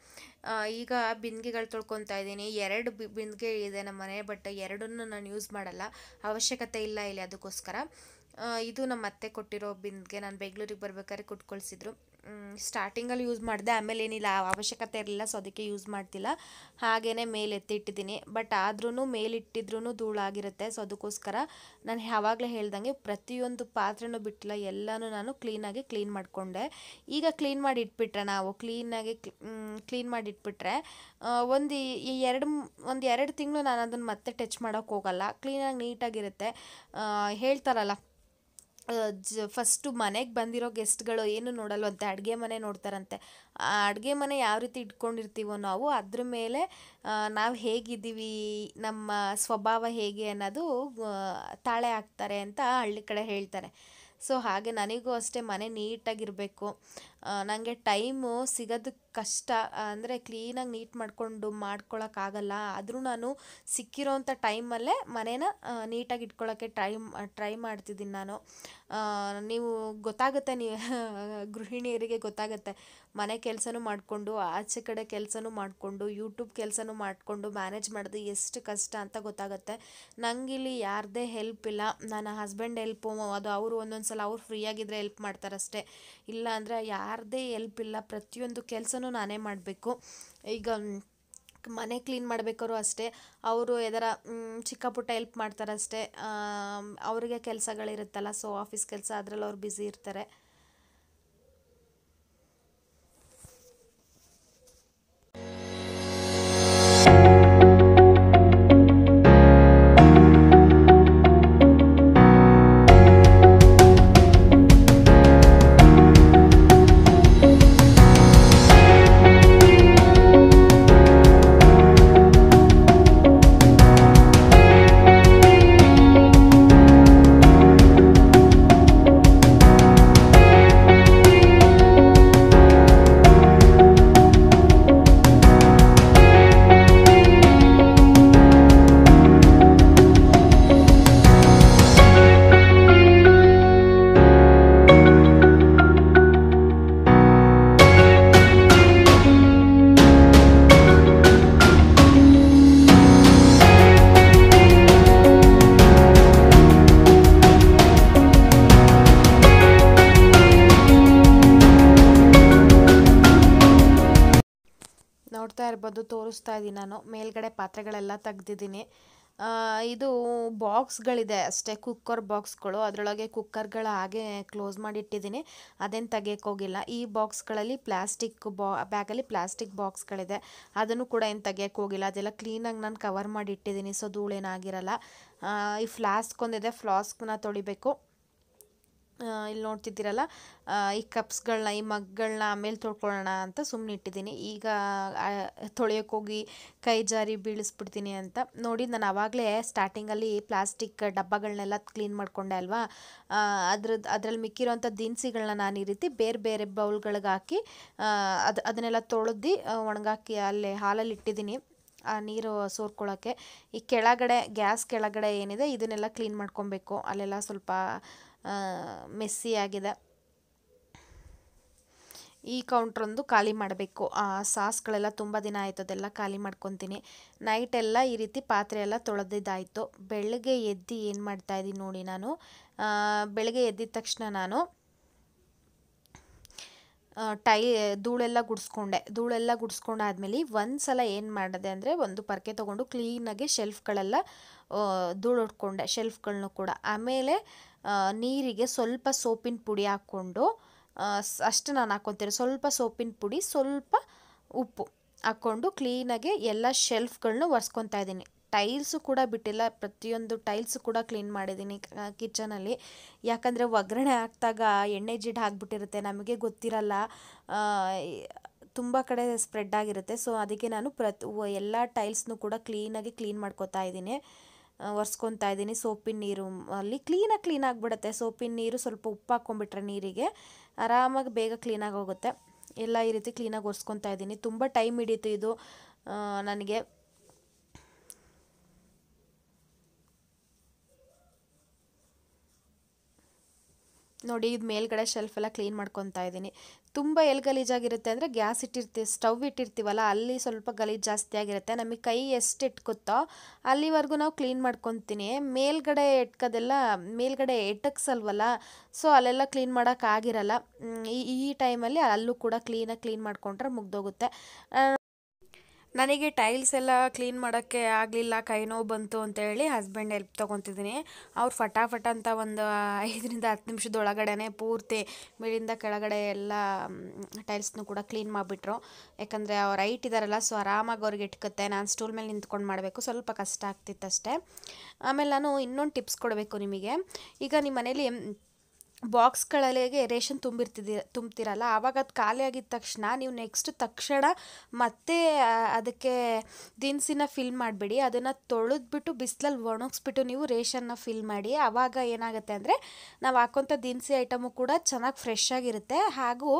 ಈಗ ಬಿಂದಿಗೆಗಳು ತೊಳ್ಕೊತಾ ಇದ್ದೀನಿ. ಎರಡು ಬಿ, ಬಿಂದಿಗೆ ಇದೆ ನಮ್ಮ ಮನೆ ಬಟ್ ಎರಡನ್ನೂ ನಾನು ಯೂಸ್ ಮಾಡಲ್ಲ. ಅವಶ್ಯಕತೆ ಇಲ್ಲ ಇಲ್ಲಿ ಅದಕ್ಕೋಸ್ಕರ. ಇದು ನಮ್ಮ ಅತ್ತೆ ಕೊಟ್ಟಿರೋ ಬಿಂದಿಗೆ. ನಾನು ಬೆಂಗಳೂರಿಗೆ ಬರ್ಬೇಕಾದ್ರೆ ಕೊಟ್ಕೊಳ್ಸಿದ್ರು. ಸ್ಟಾರ್ಟಿಂಗಲ್ಲಿ ಯೂಸ್ ಮಾಡಿದೆ, ಆಮೇಲೆ ಏನಿಲ್ಲ, ಅವಶ್ಯಕತೆ ಇರಲಿಲ್ಲ ಸೊ ಅದಕ್ಕೆ ಯೂಸ್ ಮಾಡ್ತಿಲ್ಲ. ಹಾಗೇ ಮೇಲೆ ಎತ್ತಿಟ್ಟಿದ್ದೀನಿ. ಬಟ್ ಆದ್ರೂ ಮೇಲಿಟ್ಟಿದ್ರೂ ಧೂಳಾಗಿರುತ್ತೆ ಸೊ ಅದಕ್ಕೋಸ್ಕರ ನಾನು ಯಾವಾಗಲೇ ಹೇಳ್ದಂಗೆ ಪ್ರತಿಯೊಂದು ಪಾತ್ರೆನೂ ಬಿಟ್ಟಿಲ್ಲ, ಎಲ್ಲನೂ ನಾನು ಕ್ಲೀನಾಗಿ ಕ್ಲೀನ್ ಮಾಡಿಕೊಂಡೆ. ಈಗ ಕ್ಲೀನ್ ಮಾಡಿ ಇಟ್ಬಿಟ್ರೆ ನಾವು ಕ್ಲೀನಾಗಿ ಕ್ಲೀನ್ ಮಾಡಿ ಇಟ್ಬಿಟ್ರೆ ಒಂದು ಎರಡು ಒಂದು ಎರಡು ತಿಂಗಳು ನಾನು ಅದನ್ನು ಮತ್ತೆ ಟಚ್ ಮಾಡೋಕ್ಕೆ ಹೋಗಲ್ಲ. ಕ್ಲೀನಾಗಿ ನೀಟಾಗಿರುತ್ತೆ ಹೇಳ್ತಾರಲ್ಲ ಜ ಫಸ್ಟು ಮನೆಗೆ ಬಂದಿರೋ ಗೆಸ್ಟ್ಗಳು ಏನು ನೋಡಲ್ವಂತೆ ಅಡುಗೆ ಮನೆ ನೋಡ್ತಾರಂತೆ. ಆ ಅಡುಗೆ ಮನೆ ಯಾವ ರೀತಿ ಇಟ್ಕೊಂಡಿರ್ತೀವೋ ನಾವು, ಅದ್ರ ಮೇಲೆ ನಾವು ಹೇಗಿದ್ದೀವಿ, ನಮ್ಮ ಸ್ವಭಾವ ಹೇಗೆ ಅನ್ನೋದು ತಾಳೆ ಹಾಕ್ತಾರೆ ಅಂತ ಹಳ್ಳಿ ಕಡೆ ಹೇಳ್ತಾರೆ. ಸೊ ಹಾಗೆ ನನಗೂ ಅಷ್ಟೇ ಮನೆ ನೀಟಾಗಿರಬೇಕು. ನನಗೆ ಟೈಮು ಸಿಗೋದು ಕಷ್ಟ. ಅಂದರೆ ಕ್ಲೀನಾಗಿ ನೀಟ್ ಮಾಡಿಕೊಂಡು ಮಾಡ್ಕೊಳ್ಳೋಕ್ಕಾಗಲ್ಲ ಆದರೂ ನಾನು ಸಿಕ್ಕಿರೋಂಥ ಟೈಮಲ್ಲೇ ಮನೇನ ನೀಟಾಗಿ ಇಟ್ಕೊಳ್ಳೋಕ್ಕೆ ಟ್ರೈ ಟ್ರೈ ಮಾಡ್ತಿದ್ದೀನಿ ನಾನು. ನೀವು ಗೊತ್ತಾಗುತ್ತೆ ನೀವು ಗೃಹಿಣಿಯರಿಗೆ ಗೊತ್ತಾಗುತ್ತೆ. ಮನೆ ಕೆಲಸನೂ ಮಾಡಿಕೊಂಡು, ಆಚೆ ಕಡೆ ಕೆಲಸನೂ ಮಾಡಿಕೊಂಡು, ಯೂಟ್ಯೂಬ್ ಕೆಲಸನೂ ಮಾಡಿಕೊಂಡು ಮ್ಯಾನೇಜ್ ಮಾಡೋದು ಎಷ್ಟು ಕಷ್ಟ ಅಂತ ಗೊತ್ತಾಗುತ್ತೆ. ನನಗಿಲ್ಲಿ ಯಾರದೇ ಹೆಲ್ಪ್ ಇಲ್ಲ. ನನ್ನ ಹಸ್ಬೆಂಡ್ ಹೆಲ್ಪು, ಅದು ಅವರು ಒಂದೊಂದು ಸಲ ಅವ್ರು ಫ್ರೀಯಾಗಿದ್ದರೆ ಹೆಲ್ಪ್ ಮಾಡ್ತಾರಷ್ಟೇ. ಇಲ್ಲ ಅಂದರೆ ಯಾರದೇ ಹೆಲ್ಪ್ ಇಲ್ಲ, ಪ್ರತಿಯೊಂದು ಕೆಲಸನೂ ನಾನೇ ಮಾಡಬೇಕು. ಈಗ ಮನೆ ಕ್ಲೀನ್ ಮಾಡ್ಬೇಕಾದ್ರು ಅಷ್ಟೇ, ಅವರು ಎದರ ಚಿಕ್ಕ ಪುಟ್ಟ ಹೆಲ್ಪ್ ಮಾಡ್ತಾರಷ್ಟೇ ಅವರಿಗೆ ಅವ್ರಿಗೆ ಕೆಲಸಗಳಿರುತ್ತಲ್ಲ ಸೊ ಆಫೀಸ್ ಕೆಲಸ ಅದರಲ್ಲಿ ಅವ್ರು ಬ್ಯುಸಿ ಇರ್ತಾರೆ. ಇರ್ಬೋದು ತೋರಿಸ್ತಾ ಇದ್ದೀನಿ ನಾನು. ಮೇಲ್ಗಡೆ ಪಾತ್ರೆಗಳೆಲ್ಲ ತೆಗ್ದಿದ್ದೀನಿ. ಇದು ಬಾಕ್ಸ್ಗಳಿದೆ ಅಷ್ಟೇ, ಕುಕ್ಕರ್ ಬಾಕ್ಸ್ಗಳು. ಅದರೊಳಗೆ ಕುಕ್ಕರ್ಗಳು ಹಾಗೆ ಕ್ಲೋಸ್ ಮಾಡಿಟ್ಟಿದ್ದೀನಿ. ಅದೇನು ತೆಗೆಯೋಕ್ಕೋಗಿಲ್ಲ ಈ ಬಾಕ್ಸ್ಗಳಲ್ಲಿ ಪ್ಲಾಸ್ಟಿಕ್ ಬಾ, ಬ್ಯಾಗಲ್ಲಿ ಪ್ಲಾಸ್ಟಿಕ್ ಬಾಕ್ಸ್ಗಳಿದೆ. ಅದನ್ನು ಕೂಡ ಏನು ತೆಗಿಯೋಕ್ಕೋಗಿಲ್ಲ ಅದೆಲ್ಲ ಕ್ಲೀನಾಗಿ ನಾನು ಕವರ್ ಮಾಡಿಟ್ಟಿದ್ದೀನಿ, ಸೊ ಧೂಳೇನಾಗಿರಲ್ಲ. ಈ ಫ್ಲಾಸ್ಕ್ ಒಂದಿದೆ ಫ್ಲಾಸ್ಕ್ನ ತೊಳಿಬೇಕು. ಇಲ್ಲಿ ನೋಡ್ತಿದ್ದೀರಲ್ಲ ಈ ಕಪ್ಸ್ಗಳನ್ನ ಈ ಮಗ್ಗಳನ್ನ ಆಮೇಲೆ ತೊಳ್ಕೊಳ್ಳೋಣ ಅಂತ ಸುಮ್ಮನೆ ಇಟ್ಟಿದ್ದೀನಿ. ಈಗ ತೊಳೆಯೋಕೆ ಹೋಗಿ ಕೈ ಜಾರಿ ಬೀಳಿಸ್ಬಿಡ್ತೀನಿ ಅಂತ. ನೋಡಿ, ನಾನು ಆವಾಗಲೇ ಸ್ಟಾರ್ಟಿಂಗಲ್ಲಿ ಪ್ಲಾಸ್ಟಿಕ್ ಡಬ್ಬಗಳನ್ನೆಲ್ಲ ಕ್ಲೀನ್ ಮಾಡಿಕೊಂಡೆ ಅಲ್ವಾ? ಅದ್ರದ್ದು ಅದರಲ್ಲಿ ಮಿಕ್ಕಿರೋಂಥ ದಿನಸಿಗಳನ್ನ ನಾನು ಈ ರೀತಿ ಬೇರೆ ಬೇರೆ ಬೌಲ್ಗಳಿಗೆ ಹಾಕಿ ಅದು, ಅದನ್ನೆಲ್ಲ ತೊಳೆದು ಒಣಗಾಕಿ ಅಲ್ಲೇ ಹಾಲಲ್ಲಿ ಇಟ್ಟಿದ್ದೀನಿ, ಆ, ನೀರು ಸೋರ್ಕೊಳ್ಳೋಕ್ಕೆ ಈ ಕೆಳಗಡೆ, ಗ್ಯಾಸ್ ಕೆಳಗಡೆ ಏನಿದೆ, ಇದನ್ನೆಲ್ಲ ಕ್ಲೀನ್ ಮಾಡ್ಕೊಬೇಕು. ಅಲ್ಲೆಲ್ಲ ಸ್ವಲ್ಪ ಮೆಸ್ಸಿ ಆಗಿದೆ. ಈ ಕೌಂಟ್ರೊಂದು ಖಾಲಿ ಮಾಡಬೇಕು. ಆ ಸಾಸ್ಗಳೆಲ್ಲ ತುಂಬ ದಿನ ಆಯಿತು, ಅದೆಲ್ಲ ಖಾಲಿ ಮಾಡ್ಕೊತೀನಿ. ನೈಟೆಲ್ಲ ಈ ರೀತಿ ಪಾತ್ರೆ ಎಲ್ಲ ತೊಳೆದಿದ್ದಾಯಿತು. ಬೆಳಗ್ಗೆ ಎದ್ದು ಏನು ಮಾಡ್ತಾಯಿದ್ದೀನಿ ನೋಡಿ ನಾನು. ಬೆಳಗ್ಗೆ ಎದ್ದಿದ ತಕ್ಷಣ ನಾನು ಟೈ, ಧೂಳೆಲ್ಲ ಗುಡಿಸ್ಕೊಂಡೆ. ಧೂಳೆಲ್ಲ ಗುಡಿಸ್ಕೊಂಡಾದ್ಮೇಲೆ ಒಂದು ಸಲ ಏನು ಮಾಡಿದೆ ಅಂದರೆ ಒಂದು ಪರ್ಕೆ ತೊಗೊಂಡು ಕ್ಲೀನಾಗಿ ಶೆಲ್ಫ್ಗಳೆಲ್ಲ ಧೂಳು ಹೊಡ್ಕೊಂಡೆ ಶೆಲ್ಫ್ಗಳನ್ನೂ ಕೂಡ. ಆಮೇಲೆ ನೀರಿಗೆ ಸ್ವಲ್ಪ ಸೋಪಿನ ಪುಡಿ ಹಾಕ್ಕೊಂಡು ಅಷ್ಟು ನಾನು ಹಾಕ್ಕೊತೀನಿ ಸ್ವಲ್ಪ ಸೋಪಿನ ಪುಡಿ, ಸ್ವಲ್ಪ ಉಪ್ಪು ಹಾಕ್ಕೊಂಡು ಕ್ಲೀನಾಗಿ ಎಲ್ಲ ಶೆಲ್ಫ್ಗಳನ್ನೂ ಒರೆಸ್ಕೊತಾ ಇದ್ದೀನಿ. ಟೈಲ್ಸು ಕೂಡ ಬಿಟ್ಟಿಲ್ಲ, ಪ್ರತಿಯೊಂದು ಟೈಲ್ಸು ಕೂಡ ಕ್ಲೀನ್ ಮಾಡಿದ್ದೀನಿ ಕಿಚನಲ್ಲಿ. ಯಾಕಂದರೆ ಒಗ್ಗರಣೆ ಹಾಕಿದಾಗ ಎಣ್ಣೆ ಜಿಡ್ ಹಾಕ್ಬಿಟ್ಟಿರುತ್ತೆ, ನಮಗೆ ಗೊತ್ತಿರಲ್ಲ ತುಂಬ ಕಡೆ ಸ್ಪ್ರೆಡ್ ಆಗಿರುತ್ತೆ. ಸೊ, ಅದಕ್ಕೆ ನಾನು ಪ್ರತಿ ಎಲ್ಲ ಟೈಲ್ಸ್ನೂ ಕೂಡ ಕ್ಲೀನಾಗಿ ಕ್ಲೀನ್ ಮಾಡ್ಕೋತಾ ಇದ್ದೀನಿ. ಒರೆಸ್ಕೊತಾ ಇದ್ದೀನಿ ಸೋಪಿನ ನೀರು. ಅಲ್ಲಿ ಕ್ಲೀನಾಗಿ ಕ್ಲೀನ್ ಆಗಿಬಿಡುತ್ತೆ. ಸೋಪಿನ ನೀರು ಸ್ವಲ್ಪ ಉಪ್ಪು ಹಾಕ್ಕೊಂಬಿಟ್ರೆ ನೀರಿಗೆ. ಆರಾಮಾಗಿ ಬೇಗ ಕ್ಲೀನಾಗಿ ಹೋಗುತ್ತೆ. ಎಲ್ಲ ಈ ರೀತಿ ಕ್ಲೀನಾಗಿ ಒರೆಸ್ಕೊತಾ ಇದ್ದೀನಿ. ತುಂಬ ಟೈಮ್ ಹಿಡೀತು ಇದು. ನನಗೆ. ನೋಡಿ ಇದು ಮೇಲ್ಗಡೆ ಶೆಲ್ಫ್ ಎಲ್ಲ ಕ್ಲೀನ್ ಮಾಡ್ಕೊತಾ ಇದ್ದೀನಿ. ತುಂಬ ಎಲ್ಲಿ ಗಲೀಜಾಗಿರುತ್ತೆ ಅಂದರೆ ಗ್ಯಾಸ್ ಇಟ್ಟಿರ್ತೀವಿ ಸ್ಟವ್ ಇಟ್ಟಿರ್ತೀವಲ್ಲ ಅಲ್ಲಿ ಸ್ವಲ್ಪ ಗಲೀಜು ಜಾಸ್ತಿ ಆಗಿರುತ್ತೆ. ನಮಗೆ ಕೈ ಎಷ್ಟು ಇಟ್ಕೊತ್ತೋ ಅಲ್ಲಿವರೆಗೂ ನಾವು ಕ್ಲೀನ್ ಮಾಡ್ಕೊತೀನಿ. ಮೇಲ್ಗಡೆ ಎಟ್ಕೋದೆಲ್ಲ ಮೇಲ್ಗಡೆ ಎಟಕ್ಸಲ್ವಲ್ಲ ಸೊ ಅಲ್ಲೆಲ್ಲ ಕ್ಲೀನ್ ಮಾಡೋಕ್ಕಾಗಿರಲ್ಲ ಈ ಈ ಟೈಮಲ್ಲಿ ಅಲ್ಲೂ ಕೂಡ ಕ್ಲೀನಾಗಿ ಕ್ಲೀನ್ ಮಾಡ್ಕೊಂಡ್ರೆ ಮುಗ್ದೋಗುತ್ತೆ. ನನಗೆ ಟೈಲ್ಸ್ ಎಲ್ಲ ಕ್ಲೀನ್ ಮಾಡೋಕ್ಕೆ ಆಗಲಿಲ್ಲ, ಕೈ ನೋವು ಬಂತು ಅಂತ ಹೇಳಿ ಹಸ್ಬೆಂಡ್ ಹೆಲ್ಪ್ ತೊಗೊತಿದ್ದೀನಿ. ಅವ್ರು ಫಟಾಫಟ ಅಂತ ಒಂದು ಐದರಿಂದ ಹತ್ತು ನಿಮಿಷದೊಳಗಡೆ ಪೂರ್ತಿ ಮೇಲಿಂದ ಕೆಳಗಡೆ ಎಲ್ಲ ಟೈಲ್ಸ್ನು ಕೂಡ ಕ್ಲೀನ್ ಮಾಡಿಬಿಟ್ರು. ಯಾಕಂದರೆ ಅವ್ರು ಹೈಟ್ ಇದ್ದಾರಲ್ಲ ಸೊ ಆರಾಮಾಗಿ ಅವ್ರಿಗೆ ಇಟ್ಕತ್ತೆ. ನಾನು ಸ್ಟೂಲ್ ಮೇಲೆ ನಿಂತ್ಕೊಂಡು ಮಾಡಬೇಕು. ಸ್ವಲ್ಪ ಕಷ್ಟ ಆಗ್ತಿತ್ತು ಅಷ್ಟೇ ಆಮೇಲೆ ನಾನು ಇನ್ನೊಂದು ಟಿಪ್ಸ್ ಕೊಡಬೇಕು ನಿಮಗೆ. ಈಗ ನಿಮ್ಮ ಮನೇಲಿ ಬಾಕ್ಸ್ಗಳಿಗೆ ರೇಷನ್ ತುಂಬಿರ್ತಿದ್ದೀರ ತುಂಬ್ತಿರಲ್ಲ, ಆವಾಗ ಅದು ಖಾಲಿ ಆಗಿದ ತಕ್ಷಣ ನೀವು ನೆಕ್ಸ್ಟ್ ತಕ್ಷಣ ಮತ್ತೆ ಅದಕ್ಕೆ ದಿನಸಿನ ಫಿಲ್ ಮಾಡಿಬಿಡಿ. ಅದನ್ನು ತೊಳೆದ್ಬಿಟ್ಟು ಬಿಸಿಲಲ್ಲಿ ಒಣಗಿಸ್ಬಿಟ್ಟು ನೀವು ರೇಷನ್ನ ಫಿಲ್ ಮಾಡಿ. ಆವಾಗ ಏನಾಗುತ್ತೆ ಅಂದರೆ, ನಾವು ಹಾಕೋಂಥ ದಿನಸಿ ಐಟಮು ಕೂಡ ಚೆನ್ನಾಗಿ ಫ್ರೆಶ್ ಆಗಿರುತ್ತೆ. ಹಾಗೂ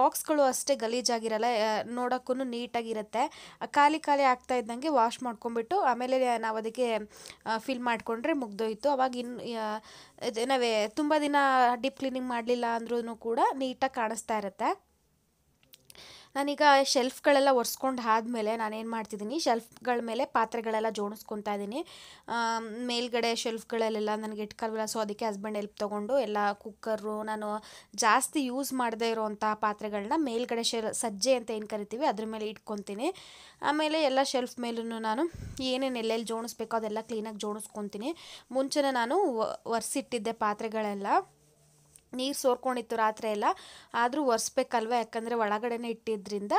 ಬಾಕ್ಸ್ಗಳು ಅಷ್ಟೇ ಗಲೀಜಾಗಿರಲ್ಲ ನೋಡೋಕ್ಕೂ ನೀಟಾಗಿರುತ್ತೆ. ಖಾಲಿ ಖಾಲಿ ಆಗ್ತಾ ಇದ್ದಂಗೆ ವಾಶ್ ಮಾಡ್ಕೊಂಬಿಟ್ಟು ಆಮೇಲೆ ನಾವು ಅದಕ್ಕೆ ಫಿಲ್ ಮಾಡಿಕೊಂಡ್ರೆ ಮುಗ್ದೋಯ್ತು. ಅವಾಗ ಇನ್ನು ನಾವೇ ತುಂಬ ದಿನ ಡೀಪ್ ಕ್ಲೀನಿಂಗ್ ಮಾಡಲಿಲ್ಲ ಅಂದ್ರೂ ಕೂಡ ನೀಟಾಗಿ ಕಾಣಿಸ್ತಾ ಇರುತ್ತೆ. ನಾನೀಗ ಶೆಲ್ಫ್ಗಳೆಲ್ಲ ಒರೆಸ್ಕೊಂಡು ಆದಮೇಲೆ ನಾನೇನು ಮಾಡ್ತಿದ್ದೀನಿ ಶೆಲ್ಫ್ಗಳ ಮೇಲೆ ಪಾತ್ರೆಗಳೆಲ್ಲ ಜೋಡಿಸ್ಕೊತಾ ಇದ್ದೀನಿ. ಮೇಲ್ಗಡೆ ಶೆಲ್ಫ್ಗಳಲ್ಲೆಲ್ಲ ನನಗೆ ಇಟ್ಕಲ್ವಲ್ಲ ಸೊ ಅದಕ್ಕೆ ಹಸ್ಬೆಂಡ್ ಹೆಲ್ಪ್ ತೊಗೊಂಡು ಎಲ್ಲ ಕುಕ್ಕರು ನಾನು ಜಾಸ್ತಿ ಯೂಸ್ ಮಾಡದೇ ಇರೋವಂಥ ಪಾತ್ರೆಗಳನ್ನ ಮೇಲ್ಗಡೆ ಶೆಲ್ ಸಜ್ಜೆ ಅಂತ ಏನು ಕರಿತೀವಿ ಅದ್ರ ಮೇಲೆ ಇಟ್ಕೊತೀನಿ. ಆಮೇಲೆ ಎಲ್ಲ ಶೆಲ್ಫ್ ಮೇಲೂ ನಾನು ಏನೇನು ಎಲ್ಲೆಲ್ಲಿ ಜೋಡಿಸ್ಬೇಕೋ ಅದೆಲ್ಲ ಕ್ಲೀನಾಗಿ ಜೋಡಿಸ್ಕೊತೀನಿ. ಮುಂಚೆನೇ ನಾನು ಒರೆಸಿಟ್ಟಿದ್ದೆ ಪಾತ್ರೆಗಳೆಲ್ಲ. ನೀರು ಸೋರ್ಕೊಂಡಿತ್ತು ರಾತ್ರಿ ಎಲ್ಲ. ಆದರೂ ಒರೆಸ್ಬೇಕಲ್ವ? ಯಾಕಂದರೆ ಒಳಗಡೆನೇ ಇಟ್ಟಿದ್ದರಿಂದ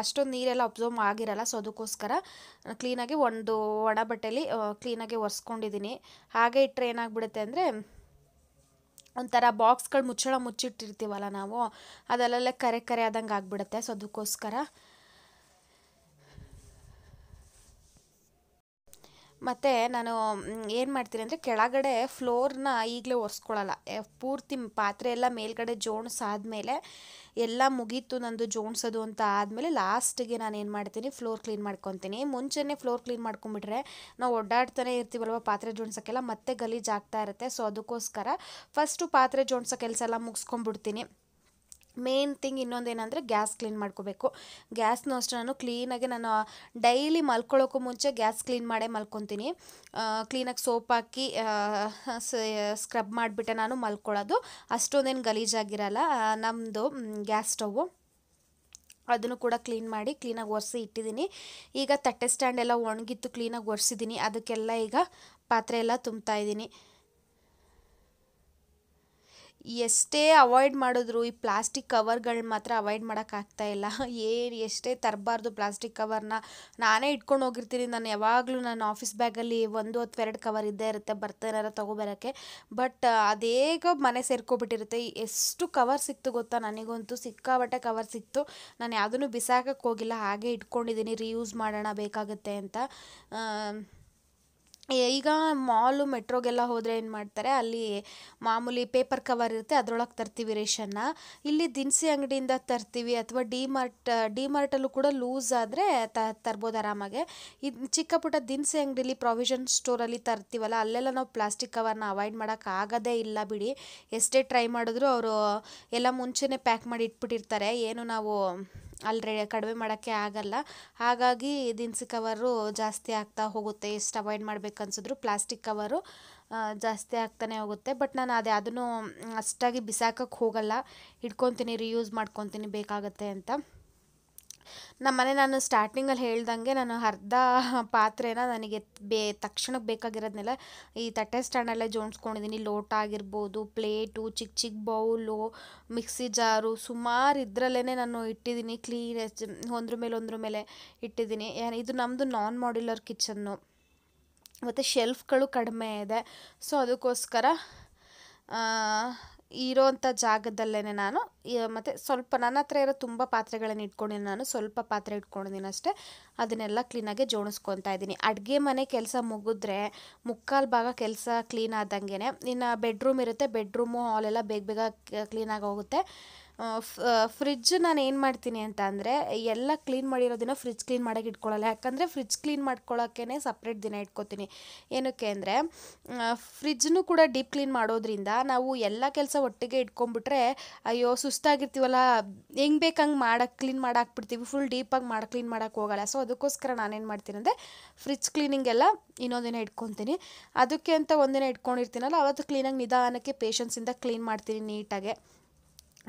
ಅಷ್ಟೊಂದು ನೀರೆಲ್ಲ ಅಬ್ಸರ್ವ್ ಆಗಿರಲ್ಲ. ಸೊ ಅದಕ್ಕೋಸ್ಕರ ಕ್ಲೀನಾಗಿ ಒಂದು ಒಣ ಬಟ್ಟೆಲಿ ಕ್ಲೀನಾಗಿ ಒರೆಸ್ಕೊಂಡಿದ್ದೀನಿ ಹಾಗೆ ಇಟ್ಟರೆ ಏನಾಗ್ಬಿಡುತ್ತೆ ಅಂದರೆ, ಒಂಥರ ಬಾಕ್ಸ್ಗಳು ಮುಚ್ಚಳ ಮುಚ್ಚಿಟ್ಟಿರ್ತೀವಲ್ಲ ನಾವು, ಅದಲ್ಲೆಲ್ಲ ಕರೆ ಕರೆ ಆದಂಗೆ ಆಗ್ಬಿಡುತ್ತೆ. ಸೊ ಅದಕ್ಕೋಸ್ಕರ ಮತ್ತು ನಾನು ಏನು ಮಾಡ್ತೀನಿ ಅಂದರೆ ಕೆಳಗಡೆ ಫ್ಲೋರ್ನ ಈಗಲೇ ಒರೆಸ್ಕೊಳ್ಳಲ್ಲ ಪೂರ್ತಿ ಪಾತ್ರೆ ಎಲ್ಲ ಮೇಲ್ಗಡೆ ಜೋಡಿಸಾದ್ಮೇಲೆ ಎಲ್ಲ ಮುಗೀತು ನಂದು ಜೋಡಿಸೋದು ಅಂತ ಆದಮೇಲೆ ಲಾಸ್ಟಿಗೆ ನಾನು ಏನು ಮಾಡ್ತೀನಿ ಫ್ಲೋರ್ ಕ್ಲೀನ್ ಮಾಡ್ಕೊತೀನಿ. ಮುಂಚೆನೇ ಫ್ಲೋರ್ ಕ್ಲೀನ್ ಮಾಡ್ಕೊಂಬಿಟ್ರೆ ನಾವು ಓಡಾಡ್ತಾನೆ ಇರ್ತೀವಲ್ವ ಪಾತ್ರೆ ಜೋಡ್ಸೋಕ್ಕೆಲ್ಲ ಮತ್ತೆ ಗಲೀಜಾಗ್ತಾ ಇರುತ್ತೆ. ಸೊ ಅದಕ್ಕೋಸ್ಕರ ಫಸ್ಟು ಪಾತ್ರೆ ಜೋಡಿಸೋ ಕೆಲಸ ಎಲ್ಲ ಮುಗಿಸ್ಕೊಂಡ್ಬಿಡ್ತೀನಿ. ಮೇನ್ ಥಿಂಗ್ ಇನ್ನೊಂದೇನೆಂದರೆ ಗ್ಯಾಸ್ ಕ್ಲೀನ್ ಮಾಡ್ಕೋಬೇಕು. ಗ್ಯಾಸ್ನೂ ಅಷ್ಟೇ ನಾನು ಕ್ಲೀನಾಗಿ ನಾನು ಡೈಲಿ ಮಲ್ಕೊಳ್ಳೋಕ್ಕೂ ಮುಂಚೆ ಗ್ಯಾಸ್ ಕ್ಲೀನ್ ಮಾಡೇ ಮಲ್ಕೊತೀನಿ. ಕ್ಲೀನಾಗಿ ಸೋಪ್ ಹಾಕಿ ಸ್ಕ್ರಬ್ ಮಾಡಿಬಿಟ್ಟೆ ನಾನು ಮಲ್ಕೊಳ್ಳೋದು ಅಷ್ಟೊಂದೇನು ಗಲೀಜಾಗಿರಲ್ಲ ನಮ್ಮದು ಗ್ಯಾಸ್ ಸ್ಟೌವು ಅದನ್ನು ಕೂಡ ಕ್ಲೀನ್ ಮಾಡಿ ಕ್ಲೀನಾಗಿ ಒರೆಸಿ ಇಟ್ಟಿದ್ದೀನಿ. ಈಗ ತಟ್ಟೆ ಸ್ಟ್ಯಾಂಡ್ ಎಲ್ಲ ಒಣಗಿತ್ತು ಕ್ಲೀನಾಗಿ ಒರೆಸಿದ್ದೀನಿ. ಅದಕ್ಕೆಲ್ಲ ಈಗ ಪಾತ್ರೆ ಎಲ್ಲ ತುಂಬ್ತಾ ಇದ್ದೀನಿ. ಎಷ್ಟೇ ಅವಾಯ್ಡ್ ಮಾಡಿದ್ರು ಈ ಪ್ಲಾಸ್ಟಿಕ್ ಕವರ್ಗಳು ಮಾತ್ರ ಅವಾಯ್ಡ್ ಮಾಡೋಕ್ಕಾಗ್ತಾ ಇಲ್ಲ. ಏನು ಎಷ್ಟೇ ತರಬಾರ್ದು ಪ್ಲಾಸ್ಟಿಕ್ ಕವರ್ನ ನಾನೇ ಇಟ್ಕೊಂಡು ಹೋಗಿರ್ತೀನಿ. ನಾನು ಯಾವಾಗಲೂ ನನ್ನ ಆಫೀಸ್ ಬ್ಯಾಗಲ್ಲಿ ಒಂದು ಅಥವಾ ಎರಡು ಕವರ್ ಇದ್ದೇ ಇರುತ್ತೆ. ಬರ್ತೇನಾರ ತೊಗೊಬರೋಕ್ಕೆ ಬಟ್ ಅದೇಗ ಮನೆ ಸೇರ್ಕೊಬಿಟ್ಟಿರುತ್ತೆ. ಎಷ್ಟು ಕವರ್ ಸಿಕ್ತು ಗೊತ್ತಾ? ನನಗಂತೂ ಸಿಕ್ಕಾಬಟ್ಟೆ ಕವರ್ ಸಿಕ್ತು. ನಾನು ಯಾವುದನ್ನು ಬಿಸಾಕಕ್ಕೆ ಹೋಗಿಲ್ಲ. ಹಾಗೆ ಇಟ್ಕೊಂಡಿದ್ದೀನಿ ರೀಯೂಸ್ ಮಾಡೋಣ ಬೇಕಾಗುತ್ತೆ ಅಂತ. ಈಗ ಮಾಲು, ಮೆಟ್ರೋಗೆಲ್ಲ ಹೋದರೆ ಏನು ಮಾಡ್ತಾರೆ? ಅಲ್ಲಿ ಮಾಮೂಲಿ ಪೇಪರ್ ಕವರ್ ಇರುತ್ತೆ, ಅದರೊಳಗೆ ತರ್ತೀವಿ ರೇಷನ್ನ. ಇಲ್ಲಿ ದಿನಸಿ ಅಂಗಡಿಯಿಂದ ತರ್ತೀವಿ ಅಥವಾ ಡಿ ಮಾರ್ಟ್ ಡಿ ಮಾರ್ಟಲ್ಲೂ ಕೂಡ ಲೂಸ್ ಆದರೆ ತ, ತರ್ಬೋದು ಆರಾಮಾಗೆ. ಇದು ಚಿಕ್ಕ ಪುಟ್ಟ ದಿನಸಿ ಅಂಗಡಿಲಿ ಪ್ರಾವಿಷನ್ ಸ್ಟೋರಲ್ಲಿ ತರ್ತೀವಲ್ಲ, ಅಲ್ಲೆಲ್ಲ ನಾವು ಪ್ಲಾಸ್ಟಿಕ್ ಕವರ್ನ ಅವಾಯ್ಡ್ ಮಾಡೋಕ್ಕಾಗೋದೇ ಇಲ್ಲ ಬಿಡಿ. ಎಷ್ಟೇ ಟ್ರೈ ಮಾಡಿದ್ರು ಅವರು ಎಲ್ಲ ಮುಂಚೆನೇ ಪ್ಯಾಕ್ ಮಾಡಿ ಇಟ್ಬಿಟ್ಟಿರ್ತಾರೆ. ಏನು ನಾವು ಅಲ್ಲಿ ಕಡಿಮೆ ಮಾಡೋಕ್ಕೆ ಆಗಲ್ಲ. ಹಾಗಾಗಿ ದಿನಸಿ ಕವರು ಜಾಸ್ತಿ ಆಗ್ತಾ ಹೋಗುತ್ತೆ. ಎಷ್ಟು ಅವಾಯ್ಡ್ ಮಾಡ್ಬೇಕು ಅನ್ಸಿದ್ರು ಪ್ಲಾಸ್ಟಿಕ್ ಕವರು ಜಾಸ್ತಿ ಆಗ್ತಾನೆ ಹೋಗುತ್ತೆ. ಬಟ್ ನಾನು ಅದು ಅದನ್ನು ಅಷ್ಟಾಗಿ ಬಿಸಾಕಕ್ಕೆ ಹೋಗಲ್ಲ. ಇಟ್ಕೊತೀನಿ ರೀಯೂಸ್ ಮಾಡ್ಕೊತೀನಿ ಬೇಕಾಗುತ್ತೆ ಅಂತ. ನಮ್ಮ ಮನೆ ನಾನು ಸ್ಟಾರ್ಟಿಂಗಲ್ಲಿ ಹೇಳ್ದಂಗೆ ನಾನು ಅರ್ಧ ಪಾತ್ರೆನ ನನಗೆ ಬೇ, ತಕ್ಷಣಕ್ಕೆ ಬೇಕಾಗಿರೋದನ್ನೆಲ್ಲ ಈ ತಟ್ಟೆ ಸ್ಟ್ಯಾಂಡಲ್ಲೇ ಜೋಡಿಸ್ಕೊಂಡಿದ್ದೀನಿ. ಲೋಟ ಆಗಿರ್ಬೋದು, ಪ್ಲೇಟು, ಚಿಕ್ಕ ಚಿಕ್ಕ ಬೌಲು, ಮಿಕ್ಸಿ ಜಾರು ಸುಮಾರು ಇದರಲ್ಲೇ ನಾನು ಇಟ್ಟಿದ್ದೀನಿ. ಕ್ಲೀನ್ ಒಂದ್ರ ಮೇಲೆ ಒಂದ್ರ ಮೇಲೆ ಇಟ್ಟಿದ್ದೀನಿ. ಇದು ನಮ್ಮದು ನಾನ್ ಮಾಡ್ಯುಲರ್ ಕಿಚನ್ನು ಮತ್ತು ಶೆಲ್ಫ್ಗಳು ಕಡಿಮೆ ಇದೆ. ಸೊ ಅದಕ್ಕೋಸ್ಕರ ಇರೋವಂಥ ಜಾಗದಲ್ಲೇ ನಾನು. ಮತ್ತು ಸ್ವಲ್ಪ ನನ್ನ ಹತ್ರ ಇರೋ ತುಂಬ ಪಾತ್ರೆಗಳನ್ನು ಇಟ್ಕೊಂಡಿದ್ದೀನಿ ನಾನು. ಸ್ವಲ್ಪ ಪಾತ್ರೆ ಇಟ್ಕೊಂಡಿದ್ದೀನಿ ಅಷ್ಟೇ. ಅದನ್ನೆಲ್ಲ ಕ್ಲೀನಾಗಿ ಜೋಡಿಸ್ಕೊತಾ ಇದ್ದೀನಿ ಅಡುಗೆ ಮನೆ ಕೆಲಸ ಮುಗಿದ್ರೆ ಮುಕ್ಕಾಲು ಭಾಗ ಕೆಲಸ ಕ್ಲೀನ್ ಆದಂಗೆ ಇನ್ನು ಬೆಡ್ರೂಮ್ ಇರುತ್ತೆ. ಬೆಡ್ರೂಮು ಹಾಲೆಲ್ಲ ಬೇಗ ಬೇಗ ಕ್ಲೀನಾಗಿ ಹೋಗುತ್ತೆ. ಫ್ರಿಜ್ ನಾನು ಏನು ಮಾಡ್ತೀನಿ ಅಂತ ಅಂದರೆ, ಎಲ್ಲ ಕ್ಲೀನ್ ಮಾಡಿರೋದಿನ ಫ್ರಿಜ್ ಕ್ಲೀನ್ ಮಾಡೋಕೆ ಇಟ್ಕೊಳ್ಳಲ್ಲ. ಯಾಕಂದರೆ ಫ್ರಿಜ್ ಕ್ಲೀನ್ ಮಾಡ್ಕೊಳ್ಳೋಕ್ಕೇ ಸಪ್ರೇಟ್ ದಿನ ಇಟ್ಕೋತೀನಿ. ಏನಕ್ಕೆ ಅಂದರೆ ಫ್ರಿಜ್ನು ಕೂಡ ಡೀಪ್ ಕ್ಲೀನ್ ಮಾಡೋದ್ರಿಂದ ನಾವು ಎಲ್ಲ ಕೆಲಸ ಒಟ್ಟಿಗೆ ಇಟ್ಕೊಂಡ್ಬಿಟ್ರೆ, ಅಯ್ಯೋ ಸುಸ್ತಾಗಿರ್ತೀವಲ್ಲ, ಹೆಂಗೆ ಬೇಕು ಹಂಗೆ ಮಾಡಕ್ಕೆ ಕ್ಲೀನ್ ಮಾಡಾಕ್ಬಿಡ್ತೀವಿ. ಫುಲ್ ಡೀಪಾಗಿ ಮಾಡಿ ಕ್ಲೀನ್ ಮಾಡೋಕ್ಕೆ ಹೋಗಲ್ಲ. ಸೊ ಅದಕ್ಕೋಸ್ಕರ ನಾನೇನು ಮಾಡ್ತೀನಿ ಅಂದರೆ ಫ್ರಿಜ್ ಕ್ಲೀನಿಂಗ್ ಎಲ್ಲ ಇನ್ನೊಂದಿನ ಇಟ್ಕೊತೀನಿ. ಅದಕ್ಕೆ ಅಂತ ಒಂದಿನ ಇಟ್ಕೊಂಡಿರ್ತೀನಲ್ಲ, ಅವತ್ತು ಕ್ಲೀನಾಗಿ ನಿಧಾನಕ್ಕೆ ಪೇಷನ್ಸಿಂದ ಕ್ಲೀನ್ ಮಾಡ್ತೀನಿ ನೀಟಾಗೆ.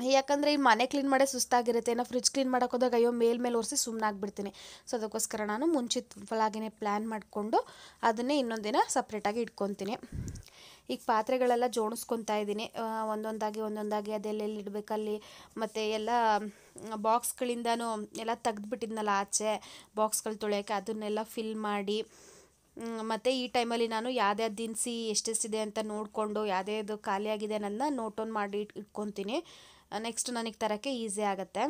ಯಾಕಂದರೆ ಈ ಮನೆ ಕ್ಲೀನ್ ಮಾಡೇ ಸುಸ್ತಾಗಿರುತ್ತೆ. ಏನೋ ಫ್ರಿಜ್ ಕ್ಲೀನ್ ಮಾಡೋಕೆ ಹೋದಾಗ ಅಯ್ಯೋ, ಮೇಲ್ ಮೇಲೆ ಒರೆಸಿ ಸುಮ್ಮನೆ ಆಗ್ಬಿಡ್ತೀನಿ. ಸೊ ಅದಕ್ಕೋಸ್ಕರ ನಾನು ಮುಂಚಿತವಾಗಿಯೇ ಪ್ಲ್ಯಾನ್ ಮಾಡಿಕೊಂಡು ಅದನ್ನೇ ಇನ್ನೊಂದಿನ ದಿನ ಸಪ್ರೇಟಾಗಿ ಇಟ್ಕೊತೀನಿ. ಈಗ ಪಾತ್ರೆಗಳೆಲ್ಲ ಜೋಡಿಸ್ಕೊತಾ ಇದ್ದೀನಿ. ಒಂದೊಂದಾಗಿ ಒಂದೊಂದಾಗಿ ಅದೆಲ್ಲೆಲ್ಲಿ ಇಡಬೇಕಲ್ಲಿ ಮತ್ತು ಎಲ್ಲ ಬಾಕ್ಸ್ಗಳಿಂದನೂ ಎಲ್ಲ ತೆಗೆದ್ಬಿಟ್ಟಿದ್ನಲ್ಲ ಆಚೆ. ಬಾಕ್ಸ್ಗಳು ತೊಳೆಯೋಕ್ಕೆ ಅದನ್ನೆಲ್ಲ ಫಿಲ್ ಮಾಡಿ ಮತ್ತು ಈ ಟೈಮಲ್ಲಿ ನಾನು ಯಾವ್ದ್ಯಾವ್ದು ದಿನಸಿ ಎಷ್ಟೆಷ್ಟಿದೆ ಅಂತ ನೋಡಿಕೊಂಡು, ಯಾವ್ದ್ಯಾವ್ದು ಖಾಲಿಯಾಗಿದೆ ಅನ್ನೋದನ್ನ ನೋಟ್ ಆನ್ ಮಾಡಿ ಇಟ್ ಇಟ್ಕೊತೀನಿ. ನೆಕ್ಸ್ಟ್ ನನಗೆ ತರೋಕ್ಕೆ ಈಸಿ ಆಗುತ್ತೆ.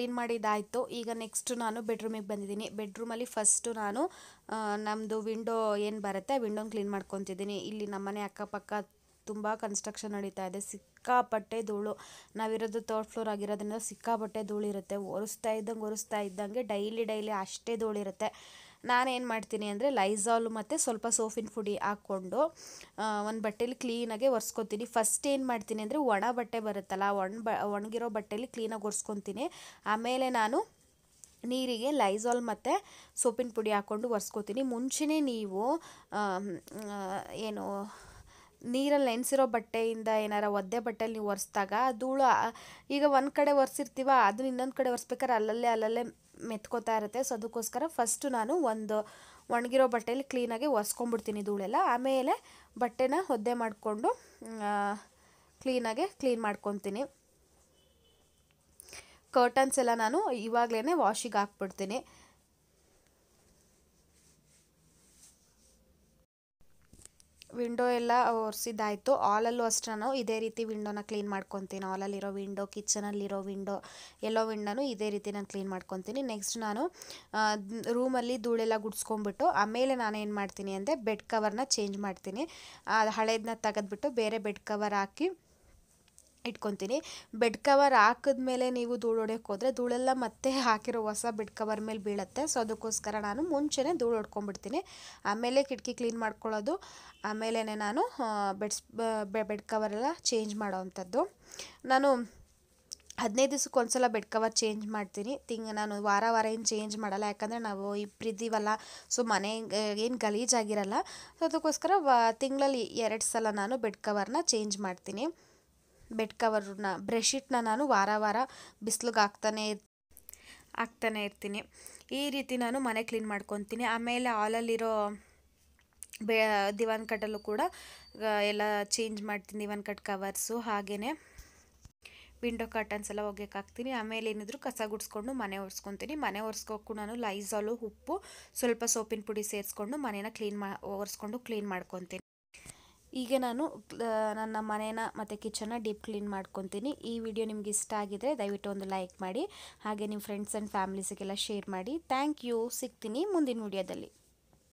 ಕ್ಲೀನ್ ಮಾಡಿದ್ದಾಯಿತು. ಈಗ ನೆಕ್ಸ್ಟ್ ನಾನು ಬೆಡ್ರೂಮಿಗೆ ಬಂದಿದ್ದೀನಿ. ಬೆಡ್ರೂಮಲ್ಲಿ ಫಸ್ಟು ನಾನು ನಮ್ಮದು ವಿಂಡೋ ಏನು ಬರುತ್ತೆ ವಿಂಡೋನ ಕ್ಲೀನ್ ಮಾಡ್ಕೊತಿದ್ದೀನಿ. ಇಲ್ಲಿ ನಮ್ಮನೆ ಅಕ್ಕಪಕ್ಕ ತುಂಬ ಕನ್ಸ್ಟ್ರಕ್ಷನ್ ನಡೀತಾ ಇದೆ. ಸಿಕ್ಕಾಪಟ್ಟೆ ಧೂಳು. ನಾವಿರೋದು ತರ್ಡ್ ಫ್ಲೋರ್ ಆಗಿರೋದ್ರಿಂದ ಸಿಕ್ಕಾಪಟ್ಟೆ ಧೂಳಿರುತ್ತೆ. ಒರೆಸ್ತಾ ಇದ್ದಂಗೆ ಒರೆಸ್ತಾ ಇದ್ದಂಗೆ ಡೈಲಿ ಡೈಲಿ ಅಷ್ಟೇ ಧೂಳಿರುತ್ತೆ. ನಾನೇನು ಮಾಡ್ತೀನಿ ಅಂದರೆ ಲೈಝಾಲ್ ಮತ್ತು ಸ್ವಲ್ಪ ಸೋಫಿನ ಪುಡಿ ಹಾಕ್ಕೊಂಡು ಒಂದು ಬಟ್ಟೆಲಿ ಕ್ಲೀನಾಗಿ ಒರೆಸ್ಕೊತೀನಿ. ಫಸ್ಟ್ ಏನು ಮಾಡ್ತೀನಿ ಅಂದರೆ ಒಣ ಬಟ್ಟೆ ಬರುತ್ತಲ್ಲ ಒಣ ಬ, ಒಣಗಿರೋ ಬಟ್ಟೆಲಿ ಕ್ಲೀನಾಗಿ ಒರೆಸ್ಕೊತೀನಿ. ಆಮೇಲೆ ನಾನು ನೀರಿಗೆ ಲೈಝಾಲ್ ಮತ್ತು ಸೋಪಿನ ಪುಡಿ ಹಾಕ್ಕೊಂಡು ಒರೆಸ್ಕೊತೀನಿ. ಮುಂಚೆನೇ ನೀವು ಏನು ನೀರಲ್ಲಿ ನೆನೆಸಿರೋ ಬಟ್ಟೆಯಿಂದ ಏನಾರ ಒದ್ದೆ ಬಟ್ಟೆಲಿ ನೀವು ಒರೆಸಿದಾಗ ಧೂಳು ಈಗ ಒಂದು ಕಡೆ ಒರೆಸಿರ್ತೀವ ಅದನ್ನ ಇನ್ನೊಂದು ಕಡೆ ಒರೆಸ್ಬೇಕಾದ್ರೆ ಅಲ್ಲಲ್ಲೇ ಅಲ್ಲಲ್ಲೇ ಮೆತ್ಕೋತಾ ಇರುತ್ತೆ. ಸೊ ಅದಕ್ಕೋಸ್ಕರ ಫಸ್ಟು ನಾನು ಒಂದು ಒಣಗಿರೋ ಬಟ್ಟೆಯಲ್ಲಿ ಕ್ಲೀನಾಗಿ ಒರೆಸ್ಕೊಂಡ್ಬಿಡ್ತೀನಿ ಧೂಳೆಲ್ಲ. ಆಮೇಲೆ ಬಟ್ಟೆನ ಒದ್ದೆ ಮಾಡಿಕೊಂಡು ಕ್ಲೀನಾಗೆ ಕ್ಲೀನ್ ಮಾಡ್ಕೊತೀನಿ. ಕರ್ಟನ್ಸ್ ಎಲ್ಲ ನಾನು ಇವಾಗಲೇ ವಾಷಿಗೆ ಹಾಕ್ಬಿಡ್ತೀನಿ. ವಿಂಡೋ ಎಲ್ಲ ಒರೆಸಿದ್ದಾಯಿತು. ಆಲಲ್ಲೂ ಅಷ್ಟೇ ನಾನು ಇದೇ ರೀತಿ ವಿಂಡೋನ ಕ್ಲೀನ್ ಮಾಡ್ಕೊತೀನಿ. ಆಲಲ್ಲಿರೋ ವಿಂಡೋ, ಕಿಚನಲ್ಲಿರೋ ವಿಂಡೋ, ಎಲ್ಲೋ ವಿಂಡೋನು ಇದೇ ರೀತಿ ನಾನು ಕ್ಲೀನ್ ಮಾಡ್ಕೊತೀನಿ. ನೆಕ್ಸ್ಟ್ ನಾನು ರೂಮಲ್ಲಿ ಧೂಳೆಲ್ಲ ಗುಡ್ಸ್ಕೊಂಡ್ಬಿಟ್ಟು, ಆಮೇಲೆ ನಾನು ಏನು ಮಾಡ್ತೀನಿ ಅಂದರೆ ಬೆಡ್ ಕವರ್ನ ಚೇಂಜ್ ಮಾಡ್ತೀನಿ. ಹಳೇದನ್ನ ತೆಗೆದ್ಬಿಟ್ಟು ಬೇರೆ ಬೆಡ್ ಕವರ್ ಹಾಕಿ ಇಟ್ಕೊತೀನಿ. ಬೆಡ್ ಕವರ್ ಹಾಕಿದ್ಮೇಲೆ ನೀವು ಧೂಳು ಹೊಡೆಯೋಕೆ ಹೋದರೆ ಧೂಳೆಲ್ಲ ಮತ್ತೆ ಹಾಕಿರೋ ಹೊಸ ಬೆಡ್ ಕವರ್ ಮೇಲೆ ಬೀಳುತ್ತೆ. ಸೊ, ಅದಕ್ಕೋಸ್ಕರ ನಾನು ಮುಂಚೆನೇ ಧೂಳು ಹೊಡ್ಕೊಂಡ್ಬಿಡ್ತೀನಿ. ಆಮೇಲೆ ಕಿಟಕಿ ಕ್ಲೀನ್ ಮಾಡ್ಕೊಳ್ಳೋದು. ಆಮೇಲೆ ನಾನು ಬೆಡ್ಸ್ ಬೆಡ್ ಕವರ್ ಎಲ್ಲ ಚೇಂಜ್ ಮಾಡೋವಂಥದ್ದು ನಾನು ಹದಿನೈದು ದಿವ್ಸಕ್ಕೆ ಒಂದ್ಸಲ ಬೆಡ್ ಕವರ್ ಚೇಂಜ್ ಮಾಡ್ತೀನಿ. ತಿಂಗ್, ನಾನು ವಾರ ವಾರ ಏನು ಚೇಂಜ್ ಮಾಡಲ್ಲ. ಯಾಕಂದರೆ ನಾವು ಇಬ್ಬರಿದ್ದೀವಲ್ಲ ಸೊ, ಮನೆ ಏನು ಗಲೀಜಾಗಿರಲ್ಲ. ಸೊ, ಅದಕ್ಕೋಸ್ಕರ ವ, ತಿಂಗಳಲ್ಲಿ ಎರಡು ಸಲ ನಾನು ಬೆಡ್ ಕವರ್ನ ಚೇಂಜ್ ಮಾಡ್ತೀನಿ. ಬೆಡ್ ಕವರ್ನ ಬ್ರೆಶೀಟ್ನ ನಾನು ವಾರ ವಾರ ಬಿಸಿಲಿಗೆ ಹಾಕ್ತಾನೆ ಇರ್, ಹಾಕ್ತಾನೆ ಇರ್ತೀನಿ. ಈ ರೀತಿ ನಾನು ಮನೆ ಕ್ಲೀನ್ ಮಾಡ್ಕೊತೀನಿ. ಆಮೇಲೆ ಹಾಲಲ್ಲಿರೋ ಬೆ, ದಿವಾನ್ ಕಟ್ಟಲ್ಲೂ ಕೂಡ ಎಲ್ಲ ಚೇಂಜ್ ಮಾಡ್ತೀನಿ. ದಿವಾನ್ ಕಟ್ ಕವರ್ಸು ಹಾಗೆಯೇ ವಿಂಡೋ ಕರ್ಟನ್ಸ್ ಎಲ್ಲ ಒಗ್ಯಕ್ಕೆ ಹಾಕ್ತೀನಿ. ಆಮೇಲೆ ಏನಿದ್ರು ಕಸ ಗುಡಿಸ್ಕೊಂಡು ಮನೆ ಒರೆಸ್ಕೊತೀನಿ. ಮನೆ ಒರೆಸ್ಕೋಕ್ಕೂ ನಾನು ಲೈಸಾಲು ಉಪ್ಪು, ಸ್ವಲ್ಪ ಸೋಪಿನ ಪುಡಿ ಸೇರಿಸ್ಕೊಂಡು ಮನೇನ ಕ್ಲೀನ್ ಮಾ, ಒರೆಸ್ಕೊಂಡು ಕ್ಲೀನ್ ಮಾಡ್ಕೊತೀನಿ. ಈಗ ನಾನು ನನ್ನ ಮನೇನ ಮತ್ತು ಕಿಚನ್ನ ಡೀಪ್ ಕ್ಲೀನ್ ಮಾಡ್ಕೊತೀನಿ. ಈ ವಿಡಿಯೋ ನಿಮ್ಗೆ ಇಷ್ಟ ಆಗಿದ್ರೆ ದಯವಿಟ್ಟು ಒಂದು ಲೈಕ್ ಮಾಡಿ, ಹಾಗೆ ನಿಮ್ಮ ಫ್ರೆಂಡ್ಸ್ ಆ್ಯಂಡ್ ಫ್ಯಾಮಿಲೀಸಿಗೆಲ್ಲ ಶೇರ್ ಮಾಡಿ. ಥ್ಯಾಂಕ್ ಯು ಸಿಗ್ತೀನಿ ಮುಂದಿನ ವಿಡಿಯೋದಲ್ಲಿ